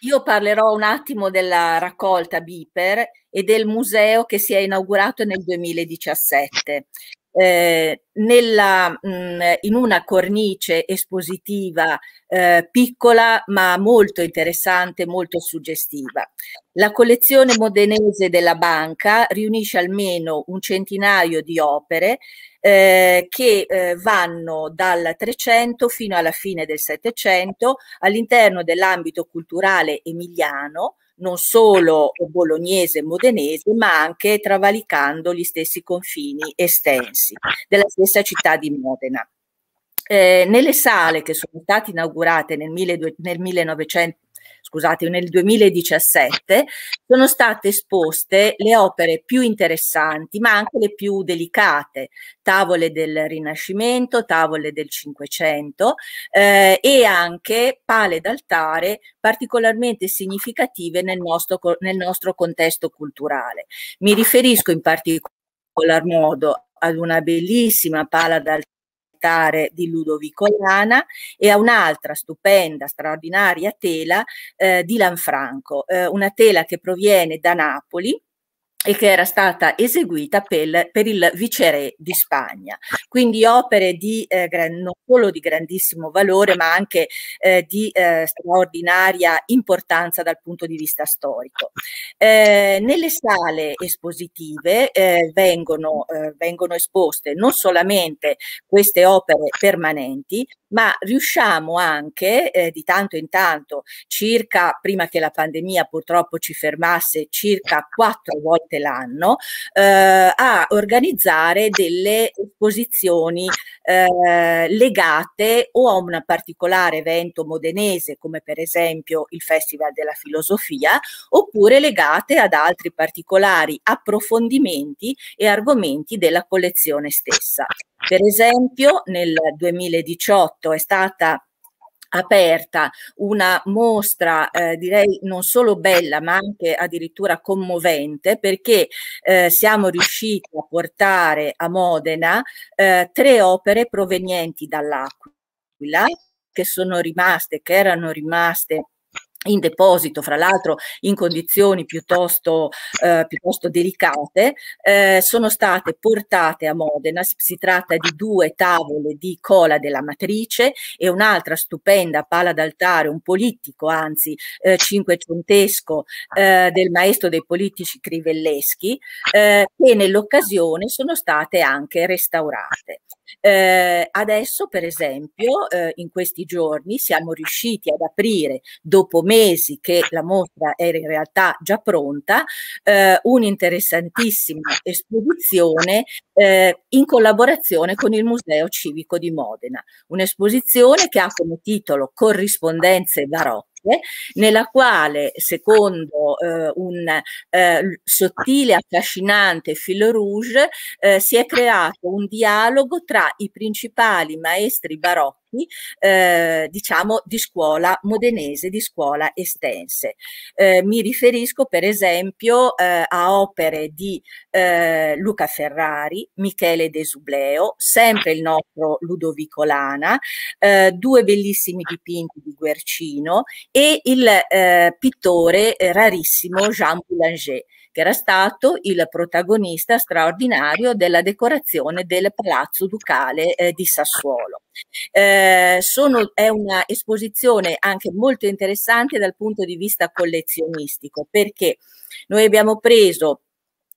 io parlerò un attimo della raccolta Biper e del museo che si è inaugurato nel 2017. Eh, nella, mh, in una cornice espositiva eh, piccola ma molto interessante, molto suggestiva. La collezione modenese della banca riunisce almeno un centinaio di opere eh, che eh, vanno dal 300 fino alla fine del 700 all'interno dell'ambito culturale emiliano, non solo bolognese e modenese, ma anche travalicando gli stessi confini estensi della stessa città di Modena. Eh, nelle sale che sono state inaugurate nel, mille, nel 1900 scusate, nel 2017 sono state esposte le opere più interessanti, ma anche le più delicate, tavole del Rinascimento, tavole del Cinquecento eh, e anche pale d'altare particolarmente significative nel nostro, nel nostro contesto culturale. Mi riferisco in particolar modo ad una bellissima pala d'altare altare di Ludovico Lana e a un'altra stupenda, straordinaria tela eh, di Lanfranco, eh, una tela che proviene da Napoli e che era stata eseguita per, per, il viceré di Spagna. Quindi opere di, eh, non solo di grandissimo valore, ma anche eh, di eh, straordinaria importanza dal punto di vista storico. Eh, nelle sale espositive eh, vengono, eh, vengono esposte non solamente queste opere permanenti, ma riusciamo anche di tanto in tanto, circa prima che la pandemia purtroppo ci fermasse, circa quattro volte l'anno eh, a organizzare delle esposizioni eh, legate o a un particolare evento modenese come per esempio il Festival della Filosofia oppure legate ad altri particolari approfondimenti e argomenti della collezione stessa. Per esempio nel 2018 è stata aperta una mostra eh, direi non solo bella ma anche addirittura commovente perché eh, siamo riusciti a portare a Modena eh, tre opere provenienti dall'Aquila che sono rimaste, che erano rimaste in deposito, fra l'altro in condizioni piuttosto, eh, piuttosto delicate, eh, sono state portate a Modena. Si tratta di due tavole di cola della matrice e un'altra stupenda pala d'altare, un politico, anzi eh, cinquecentesco, eh, del maestro dei politici Crivelleschi, eh, che nell'occasione sono state anche restaurate. Eh, adesso, per esempio, eh, in questi giorni siamo riusciti ad aprire, dopo mesi che la mostra era in realtà già pronta, eh, un'interessantissima esposizione eh, in collaborazione con il Museo Civico di Modena. Un'esposizione che ha come titolo Corrispondenze barocche nella quale, secondo eh, un eh, sottile, affascinante filo rouge, eh, si è creato un dialogo tra i principali maestri barocchi eh, diciamo di scuola modenese, di scuola estense. Eh, mi riferisco per esempio eh, a opere di eh, Luca Ferrari, Michele De Subleo, sempre il nostro Ludovico Lana, eh, due bellissimi dipinti di Guercino e il eh, pittore rarissimo Jean Boulanger che era stato il protagonista straordinario della decorazione del Palazzo Ducale di Sassuolo. Eh, sono, è una esposizione anche molto interessante dal punto di vista collezionistico perché noi abbiamo preso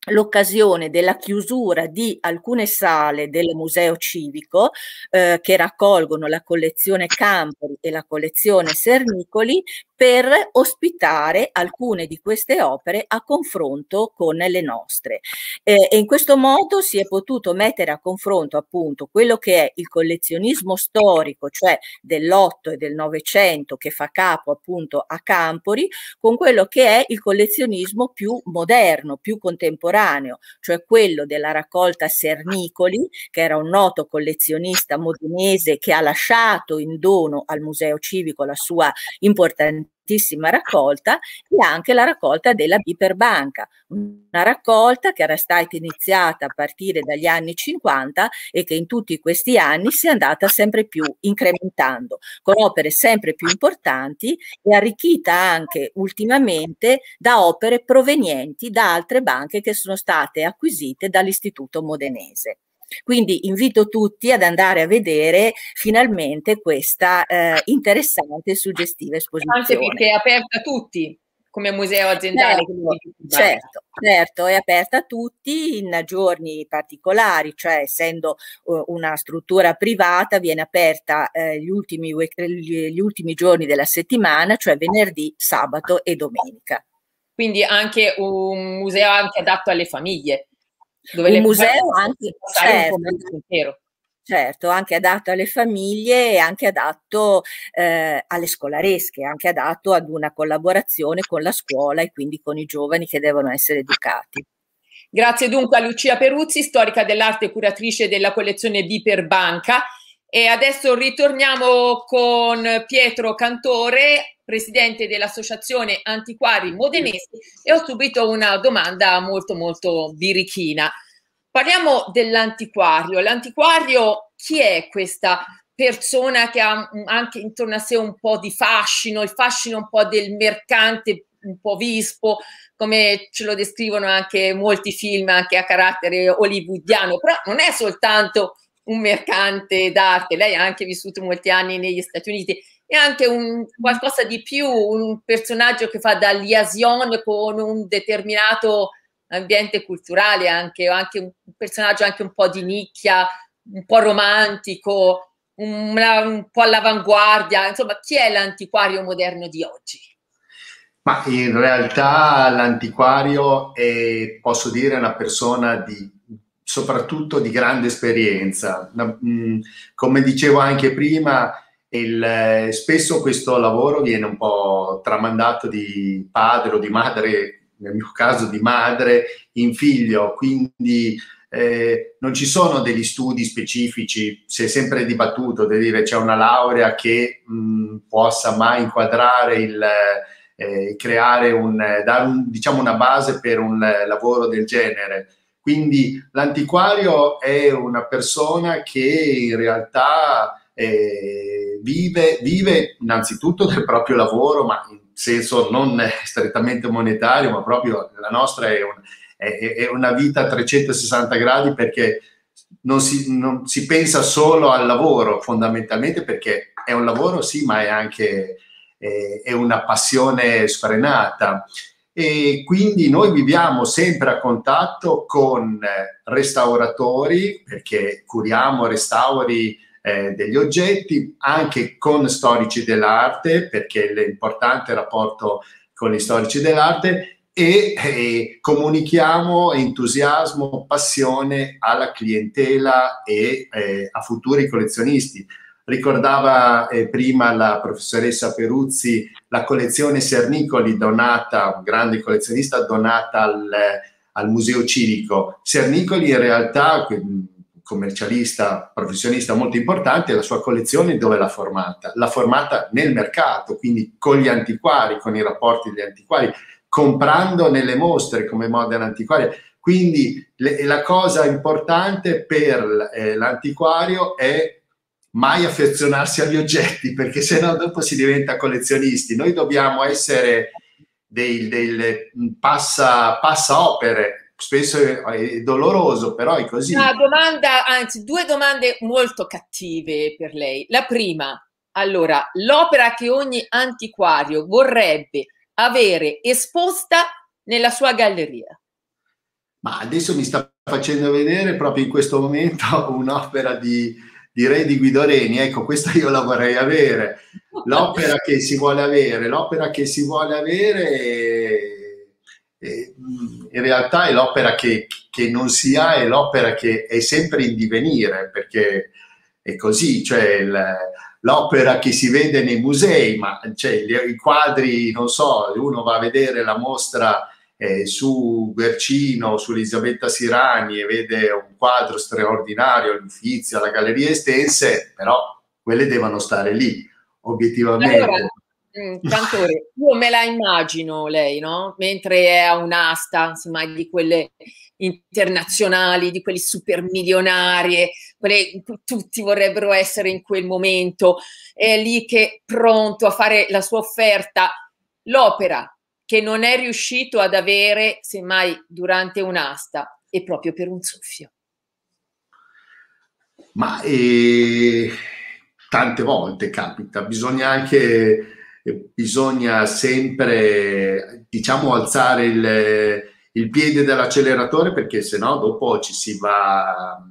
l'occasione della chiusura di alcune sale del Museo Civico eh, che raccolgono la collezione Campori e la collezione Sernicoli per ospitare alcune di queste opere a confronto con le nostre. Eh, e in questo modo si è potuto mettere a confronto appunto quello che è il collezionismo storico, cioè dell'otto e del Novecento che fa capo appunto a Campori, con quello che è il collezionismo più moderno, più contemporaneo, cioè quello della raccolta Sernicoli, che era un noto collezionista modenese che ha lasciato in dono al Museo Civico la sua importanza raccolta e anche la raccolta della Biperbanca, una raccolta che era stata iniziata a partire dagli anni 50 e che in tutti questi anni si è andata sempre più incrementando, con opere sempre più importanti e arricchita anche ultimamente da opere provenienti da altre banche che sono state acquisite dall'Istituto Modenese. Quindi invito tutti ad andare a vedere finalmente questa eh, interessante e suggestiva esposizione. Anche perché è aperta a tutti come museo aziendale. Certo, certo, certo, è aperta a tutti in giorni particolari, cioè essendo uh, una struttura privata viene aperta eh, gli, ultimi, gli ultimi giorni della settimana, cioè venerdì, sabato e domenica. Quindi anche un museo anche adatto alle famiglie. Dove un museo anche, certo, certo, anche adatto alle famiglie e anche adatto eh, alle scolaresche, anche adatto ad una collaborazione con la scuola e quindi con i giovani che devono essere educati. Grazie dunque a Lucia Peruzzi, storica dell'arte e curatrice della collezione Biper Banca. E adesso ritorniamo con Pietro Cantore, presidente dell'Associazione Antiquari Modenesi e ho subito una domanda molto molto birichina. Parliamo dell'antiquario. L'antiquario chi è questa persona che ha anche intorno a sé un po' di fascino, il fascino un po' del mercante un po' vispo, come ce lo descrivono anche molti film anche a carattere hollywoodiano, però non è soltanto un mercante d'arte, lei ha anche vissuto molti anni negli Stati Uniti, è anche un, qualcosa di più, un personaggio che fa da liaison con un determinato ambiente culturale, anche, anche un personaggio anche un po' di nicchia, un po' romantico, un, un po' all'avanguardia, insomma, chi è l'antiquario moderno di oggi? Ma in realtà l'antiquario è, posso dire, una persona di soprattutto di grande esperienza. Mm, come dicevo anche prima, il, spesso questo lavoro viene un po' tramandato di padre o di madre, nel mio caso di madre, in figlio, quindi eh, non ci sono degli studi specifici, si è sempre dibattuto, di dire c'è una laurea che mh, mm, possa mai inquadrare il eh, creare un, dare un, diciamo una base per un eh, lavoro del genere. Quindi l'antiquario è una persona che in realtà eh, vive, vive innanzitutto del proprio lavoro, ma in senso non strettamente monetario, ma proprio la nostra è, un, è, è una vita a 360 gradi perché non si, non si, pensa solo al lavoro fondamentalmente perché è un lavoro sì, ma è anche eh, è una passione sfrenata e quindi noi viviamo sempre a contatto con restauratori perché curiamo restauri eh, degli oggetti, anche con storici dell'arte perché è importante il rapporto con gli storici dell'arte e eh, comunichiamo entusiasmo, passione alla clientela e eh, a futuri collezionisti Ricordava eh, prima la professoressa Peruzzi la collezione Sernicoli donata, un grande collezionista, donata al, al Museo Civico. Sernicoli in realtà, commercialista, professionista molto importante, la sua collezione dove l'ha formata? L'ha formata nel mercato, quindi con gli antiquari, con i rapporti degli antiquari, comprando nelle mostre come Modern Antiquaria. Quindi le, la cosa importante per eh, l'antiquario è mai affezionarsi agli oggetti perché sennò dopo si diventa collezionisti. Noi dobbiamo essere dei, dei passa, passa opere, spesso è, doloroso, però è così. Una domanda, anzi due domande molto cattive per lei. La prima, allora, l'opera che ogni antiquario vorrebbe avere esposta nella sua galleria. Ma adesso mi sta facendo vedere proprio in questo momento un'opera di, direi di Guido Reni, ecco questa io la vorrei avere, l'opera che si vuole avere, l'opera che si vuole avere eh, in realtà è l'opera che, che, non si ha, è l'opera che è sempre in divenire, perché è così, cioè il, l'opera che si vede nei musei, ma cioè, i quadri, non so, uno va a vedere la mostra eh, su Guercino, su Elisabetta Sirani e vede un quadro straordinario all'Uffizio, alla Galleria Estense, però quelle devono stare lì, obiettivamente. Allora, mm, Cantore, io me la immagino lei, no? Mentre è a un'asta, insomma, di quelle internazionali, di quelle super milionarie, quelle tutti vorrebbero essere in quel momento, è lì che è pronto a fare la sua offerta. L'opera che non è riuscito ad avere, semmai durante un'asta, e proprio per un soffio. Ma eh, tante volte capita, bisogna anche, bisogna sempre, diciamo, alzare il, il piede dall'acceleratore perché sennò dopo ci si va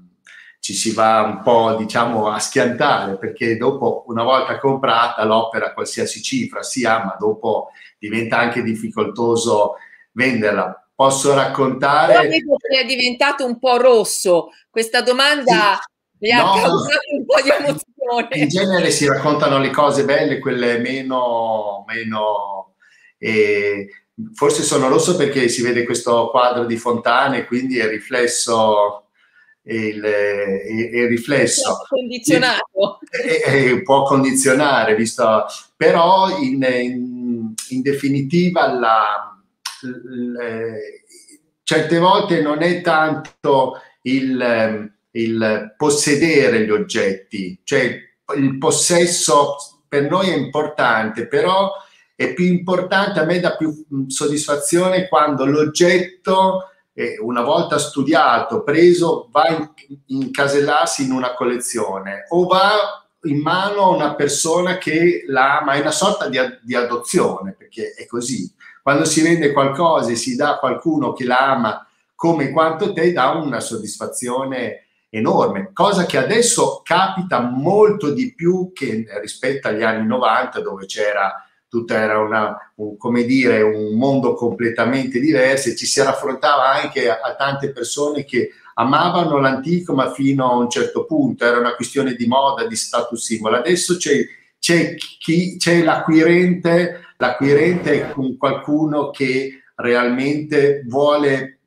ci si va un po' diciamo a schiantare perché dopo una volta comprata l'opera qualsiasi cifra si ha ma dopo diventa anche difficoltoso venderla. Posso raccontare... Vedo che è diventato un po' rosso. Questa domanda sì. mi ha no, causato un po' di emozione. In genere si raccontano le cose belle, quelle meno... meno eh, forse sono rosso perché si vede questo quadro di fontane, quindi è riflesso il, il, il riflesso. Condizionato. È, è, può condizionare, visto, però in, in in definitiva la, le, certe volte non è tanto il, il possedere gli oggetti, cioè il possesso per noi è importante, però è più importante, a me dà più soddisfazione quando l'oggetto, eh, una volta studiato, preso, va a incasellarsi in una collezione o va in mano a una persona che la ama, è una sorta di, di adozione, perché è così. Quando si vende qualcosa e si dà a qualcuno che la ama come quanto te, dà una soddisfazione enorme, cosa che adesso capita molto di più che rispetto agli anni 90 dove c'era tutto era una, un, come dire, un mondo completamente diverso e ci si raffrontava anche a, a, tante persone che amavano l'antico ma fino a un certo punto, era una questione di moda, di status simbolo. Adesso c'è, c'è, chi, c'è l'acquirente, l'acquirente è qualcuno che realmente vuole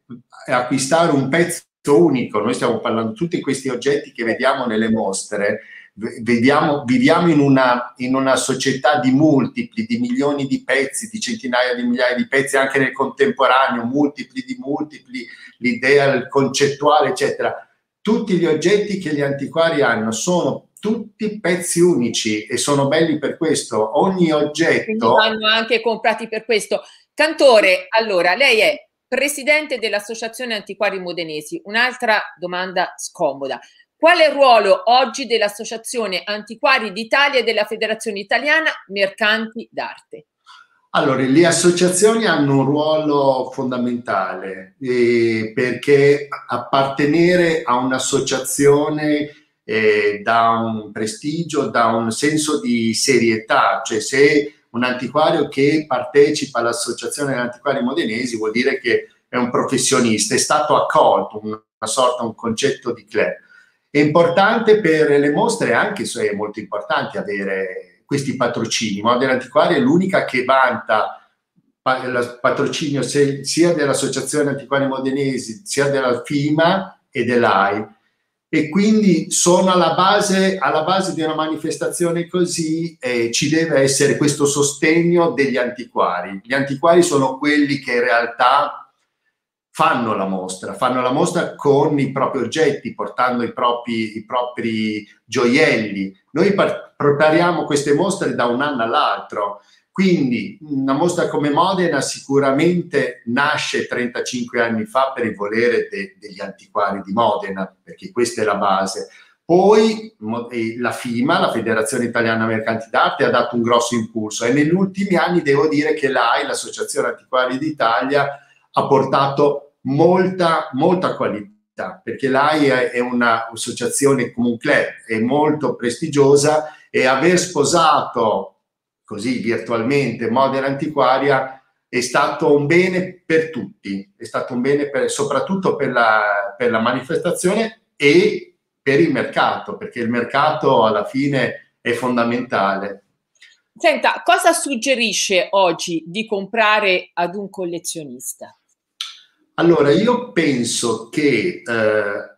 acquistare un pezzo unico. Noi stiamo parlando di tutti questi oggetti che vediamo nelle mostre vediamo, viviamo in una, in una società di multipli, di milioni di pezzi, di centinaia di migliaia di pezzi, anche nel contemporaneo, multipli di multipli, l'idea il concettuale, eccetera. Tutti gli oggetti che gli antiquari hanno sono tutti pezzi unici e sono belli per questo. Ogni oggetto. Quindi vanno anche comprati per questo. Cantore, allora, lei è presidente dell'Associazione Antiquari Modenesi. Un'altra domanda scomoda. Qual è il ruolo oggi dell'Associazione Antiquari d'Italia e della Federazione Italiana Mercanti d'Arte? Allora, le associazioni hanno un ruolo fondamentale eh, perché appartenere a un'associazione eh, dà un prestigio, dà un senso di serietà, cioè se un antiquario che partecipa all'associazione degli antiquari modenesi vuol dire che è un professionista, è stato accolto, una sorta, un concetto di club. È importante per le mostre, anche se è molto importante avere questi patrocini. Modena Antiquaria è l'unica che vanta il patrocinio sia dell'Associazione Antiquari Modenesi, sia della FIMA e dell'AI. E quindi sono alla base, alla base di una manifestazione così eh, ci deve essere questo sostegno degli antiquari. Gli antiquari sono quelli che in realtà fanno la mostra, fanno la mostra con i propri oggetti, portando i propri, i propri gioielli. Noi par- prepariamo queste mostre da un anno all'altro, quindi una mostra come Modena sicuramente nasce 35 anni fa per il volere de- degli antiquari di Modena, perché questa è la base. Poi la FIMA, la Federazione Italiana Mercanti d'Arte, ha dato un grosso impulso e negli ultimi anni devo dire che l'AI, l'Associazione Antiquari d'Italia, ha portato molta, molta qualità, perché l'AI è un'associazione come un club, è molto prestigiosa e aver sposato così virtualmente Modena Antiquaria è stato un bene per tutti, è stato un bene per, soprattutto per la, per la manifestazione e per il mercato, perché il mercato alla fine è fondamentale. Senta, cosa suggerisce oggi di comprare ad un collezionista? Allora, io penso che eh,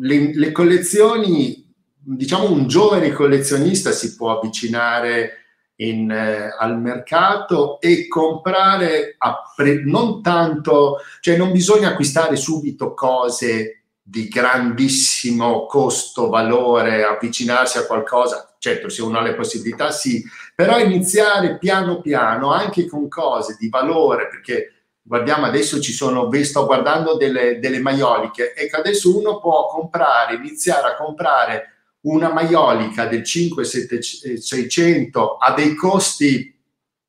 le, le, collezioni, diciamo un giovane collezionista si può avvicinare in, eh, al mercato e comprare pre- non tanto, cioè non bisogna acquistare subito cose di grandissimo costo, valore, avvicinarsi a qualcosa, certo se uno ha le possibilità sì, però iniziare piano piano anche con cose di valore, perché guardiamo adesso ci sono, sto guardando delle, delle maioliche, ecco adesso uno può comprare, iniziare a comprare una maiolica del 5-600 a dei costi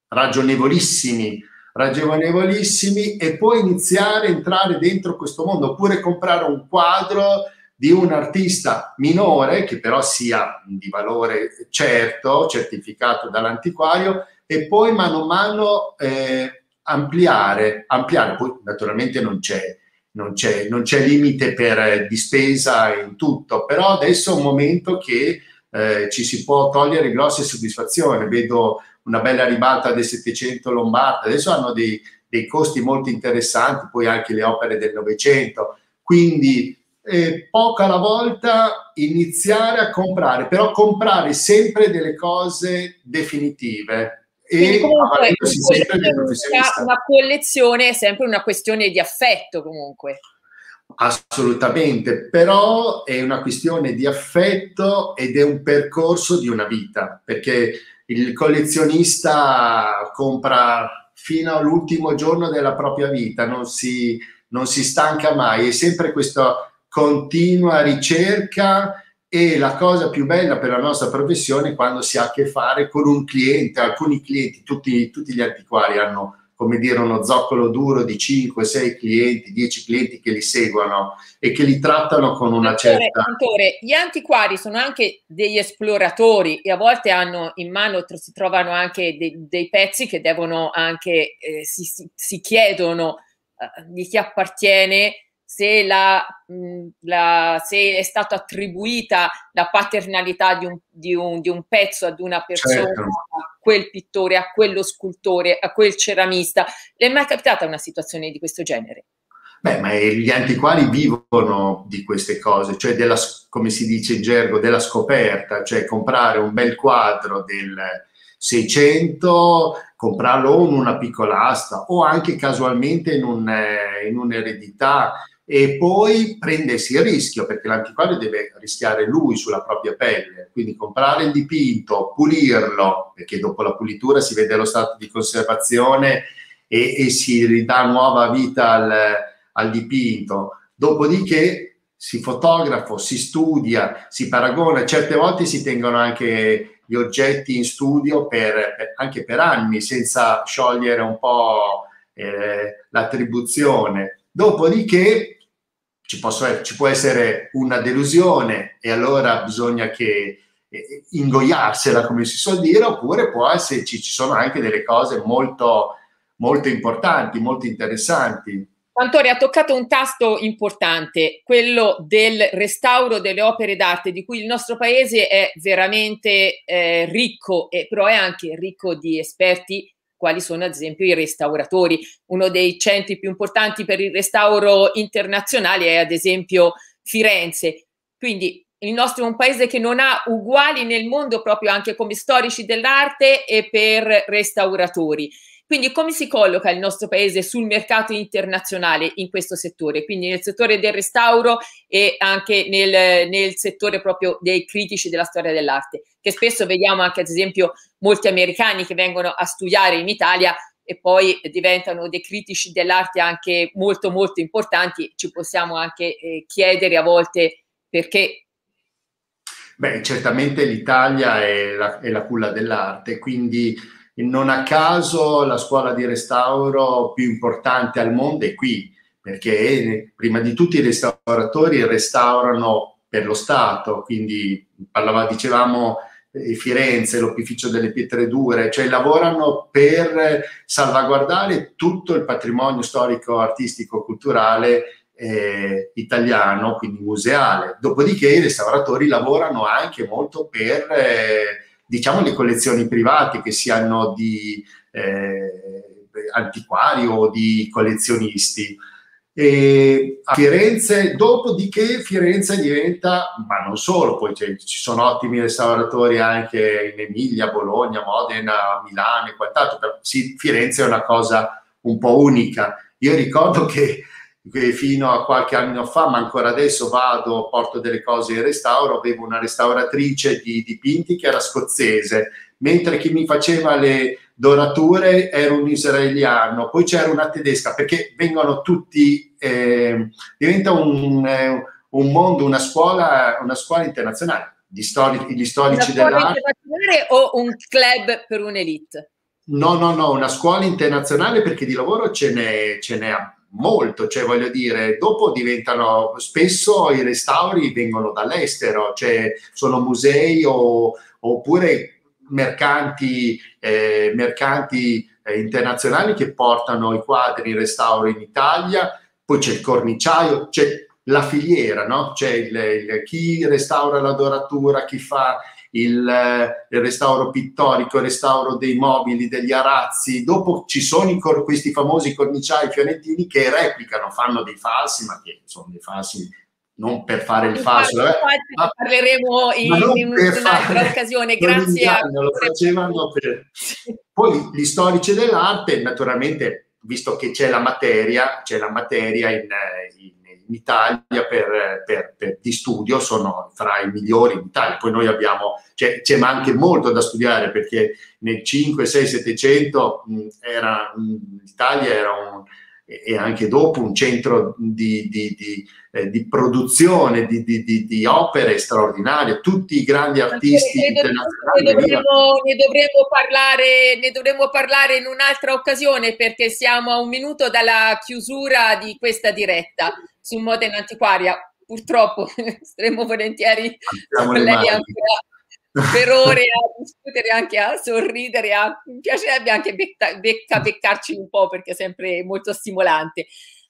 ragionevolissimi, ragionevolissimi e poi iniziare a entrare dentro questo mondo, oppure comprare un quadro di un artista minore che però sia di valore certo, certificato dall'antiquario e poi mano a mano eh, ampliare, ampliare, poi naturalmente non c'è, non c'è, non c'è limite per di spesa in tutto, però adesso è un momento che eh, ci si può togliere grosse soddisfazioni, vedo una bella ribalta del 700 Lombarda, adesso hanno dei, dei costi molto interessanti, poi anche le opere del Novecento, quindi eh, poco alla volta iniziare a comprare, però comprare sempre delle cose definitive, e comunque una, una collezione è sempre una questione di affetto comunque. Assolutamente, però è una questione di affetto ed è un percorso di una vita, perché il collezionista compra fino all'ultimo giorno della propria vita, non si, non si stanca mai, è sempre questa continua ricerca e la cosa più bella per la nostra professione è quando si ha a che fare con un cliente, alcuni clienti, tutti, tutti gli antiquari hanno come dire uno zoccolo duro di 5, 6 clienti, 10 clienti che li seguono e che li trattano con una Dottore, certa... dottore, gli antiquari sono anche degli esploratori e a volte hanno in mano, si trovano anche dei, dei pezzi che devono anche, eh, si, si, si, chiedono eh, di chi appartiene se, la, la, se, è stata attribuita la paternalità di un, di un, di un pezzo ad una persona, certo. a quel pittore, a quello scultore, a quel ceramista. Le è mai capitata una situazione di questo genere? Beh, ma gli antiquari vivono di queste cose, cioè della, come si dice in gergo, della scoperta, cioè comprare un bel quadro del 600, comprarlo o in una piccola asta o anche casualmente in, un, eh, in un'eredità e poi prendersi il rischio perché l'antiquario deve rischiare lui sulla propria pelle, quindi comprare il dipinto, pulirlo, perché dopo la pulitura si vede lo stato di conservazione e, e si ridà nuova vita al, al dipinto. Dopodiché si fotografa, si studia, si paragona, certe volte si tengono anche gli oggetti in studio per, per, anche per anni senza sciogliere un po' eh, l'attribuzione. Dopodiché ci, posso, ci, può essere una delusione e allora bisogna che eh, ingoiarsela, come si suol dire, oppure può esserci, ci sono anche delle cose molto, molto importanti, molto interessanti. Quantore ha toccato un tasto importante, quello del restauro delle opere d'arte, di cui il nostro paese è veramente eh, ricco, e, però è anche ricco di esperti quali sono ad esempio i restauratori. Uno dei centri più importanti per il restauro internazionale è ad esempio Firenze. Quindi il nostro è un paese che non ha uguali nel mondo proprio anche come storici dell'arte e per restauratori. Quindi come si colloca il nostro paese sul mercato internazionale in questo settore? Quindi nel settore del restauro e anche nel, nel settore proprio dei critici della storia dell'arte, che spesso vediamo anche ad esempio molti americani che vengono a studiare in Italia e poi diventano dei critici dell'arte anche molto molto importanti. Ci possiamo anche eh, chiedere a volte perché. Beh, certamente l'Italia è la, è la culla dell'arte, quindi non a caso la scuola di restauro più importante al mondo è qui, perché prima di tutto i restauratori restaurano per lo Stato, quindi parlava, dicevamo eh, Firenze, l'Opificio delle Pietre Dure, cioè lavorano per salvaguardare tutto il patrimonio storico, artistico, culturale eh, italiano, quindi museale. Dopodiché i restauratori lavorano anche molto per eh, diciamo le collezioni private che siano di eh, antiquari o di collezionisti. E a Firenze, dopodiché Firenze diventa, ma non solo, poi ci sono ottimi restauratori anche in Emilia, Bologna, Modena, Milano e quant'altro, però sì, Firenze è una cosa un po' unica. Io ricordo che fino a qualche anno fa, ma ancora adesso vado, porto delle cose in restauro, avevo una restauratrice di dipinti che era scozzese, mentre chi mi faceva le dorature era un israeliano, poi c'era una tedesca, perché vengono tutti, eh, diventa un, eh, un, mondo, una scuola, una scuola internazionale. Gli, stori, gli storici dell'arte. o un club per un'elite? No, no, no, una scuola internazionale perché di lavoro ce n'è, ce n'è molto, cioè voglio dire, dopo diventano spesso i restauri vengono dall'estero, cioè sono musei o, oppure mercanti, eh, mercanti eh, internazionali che portano i quadri in restauro in Italia, poi c'è il corniciaio, c'è la filiera, no? c'è il, il, chi restaura la doratura, chi fa il, il, restauro pittorico, il restauro dei mobili, degli arazzi. Dopo ci sono i, questi famosi corniciai fiorentini che replicano, fanno dei falsi, ma che sono dei falsi non per fare il falso. Eh, ma, parleremo in, in un'altra occasione. Grazie. A... Lo facevano per... Poi gli storici dell'arte, naturalmente visto che c'è la materia, c'è la materia in, in, in Italia per, per, per, di studio, sono fra i migliori in Italia. Poi noi abbiamo, c'è, c'è anche molto da studiare perché nel 5, 6, 700 mh, era, l'Italia era un e anche dopo un centro di, di, di, eh, di produzione di, opere straordinarie, tutti i grandi artisti ne internazionali. Ne dovremmo, ne, dovremmo parlare, ne dovremmo parlare in un'altra occasione perché siamo a un minuto dalla chiusura di questa diretta su Modena Antiquaria. Purtroppo staremo volentieri con lei ancora per ore a discutere, anche a sorridere, a, mi piacerebbe anche becca, becca, beccarci un po' perché è sempre molto stimolante.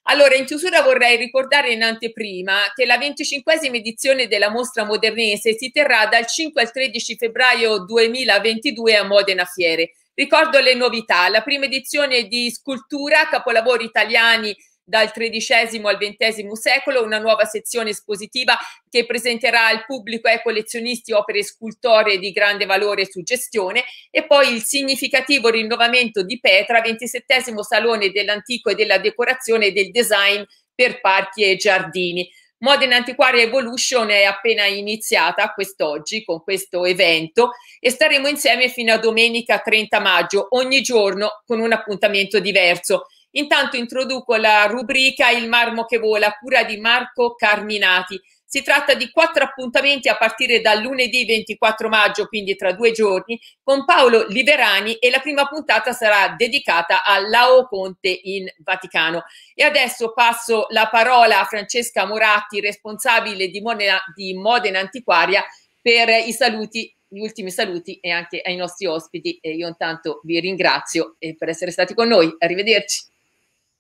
Allora, in chiusura vorrei ricordare in anteprima che la 25esima edizione della mostra modernese si terrà dal 5 al 13 febbraio 2022 a Modena Fiere. Ricordo le novità, la prima edizione di scultura, capolavori italiani dal XIII al XX secolo, una nuova sezione espositiva che presenterà al pubblico e ai collezionisti opere scultoree di grande valore e suggestione e poi il significativo rinnovamento di Petra, XXVII Salone dell'Antico e della Decorazione e del Design per parchi e giardini. Modern Antiquaria Evolution è appena iniziata quest'oggi con questo evento e staremo insieme fino a domenica 30 maggio, ogni giorno con un appuntamento diverso. Intanto introduco la rubrica Il marmo che vola, cura di Marco Carminati. Si tratta di quattro appuntamenti a partire dal lunedì 24 maggio, quindi tra due giorni, con Paolo Liverani e la prima puntata sarà dedicata a Lao Conte in Vaticano. E adesso passo la parola a Francesca Moratti, responsabile di Modena, di Modena Antiquaria, per i saluti gli ultimi saluti e anche ai nostri ospiti e io intanto vi ringrazio per essere stati con noi. Arrivederci.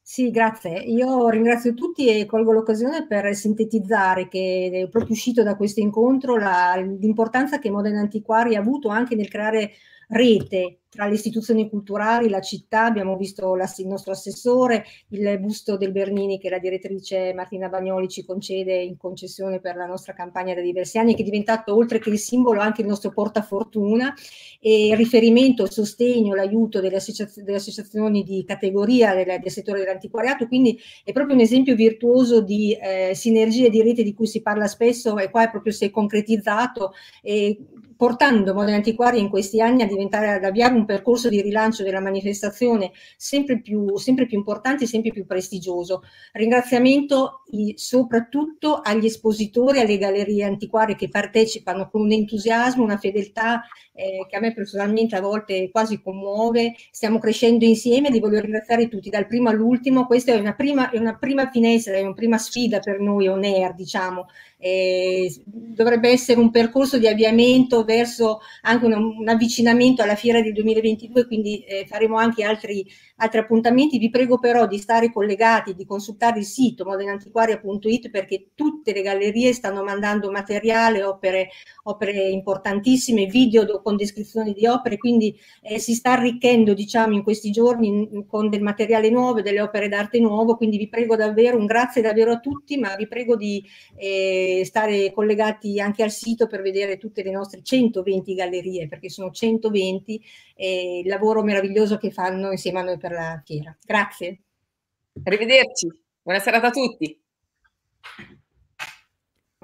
Sì, grazie. Io ringrazio tutti e colgo l'occasione per sintetizzare che è proprio uscito da questo incontro la, l'importanza che Modena Antiquari ha avuto anche nel creare rete tra le istituzioni culturali, la città, abbiamo visto la, il nostro assessore, il busto del Bernini che la direttrice Martina Bagnoli ci concede in concessione per la nostra campagna da diversi anni, che è diventato oltre che il simbolo anche il nostro portafortuna e il riferimento, il sostegno, l'aiuto delle, associaz- delle associazioni di categoria del, del, settore dell'antiquariato, quindi è proprio un esempio virtuoso di eh, sinergia di rete di cui si parla spesso e qua è proprio si è concretizzato e portando Modena Antiquaria in questi anni a diventare, ad avviare un percorso di rilancio della manifestazione sempre più, sempre più importante e sempre più prestigioso. Ringraziamento soprattutto agli espositori, alle gallerie antiquarie che partecipano con un entusiasmo, una fedeltà eh, che a me personalmente a volte quasi commuove. Stiamo crescendo insieme, li voglio ringraziare tutti, dal primo all'ultimo. Questa è una prima, è una prima finestra, è una prima sfida per noi on air, diciamo. Eh, dovrebbe essere un percorso di avviamento verso anche un, un avvicinamento alla fiera del 2022, quindi eh, faremo anche altri, altri appuntamenti. Vi prego però di stare collegati, di consultare il sito modenantiquaria.it perché tutte le gallerie stanno mandando materiale, opere, opere importantissime, video con descrizioni di opere, quindi eh, si sta arricchendo diciamo in questi giorni con del materiale nuovo, delle opere d'arte nuovo, quindi vi prego davvero, un grazie davvero a tutti, ma vi prego di eh, stare collegati anche al sito per vedere tutte le nostre 120 gallerie, perché sono 120 e il lavoro meraviglioso che fanno insieme a noi per la fiera. Grazie. Arrivederci. Buona serata a tutti.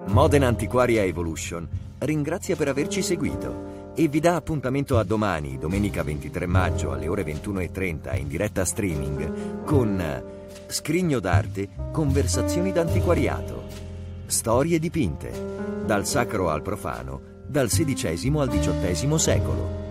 Modena Antiquaria Evolution ringrazia per averci seguito e vi dà appuntamento a domani, domenica 23 maggio alle ore 21.30 in diretta streaming con Scrigno d'arte, conversazioni d'antiquariato Storie dipinte, dal sacro al profano, dal XVI al XVIII secolo.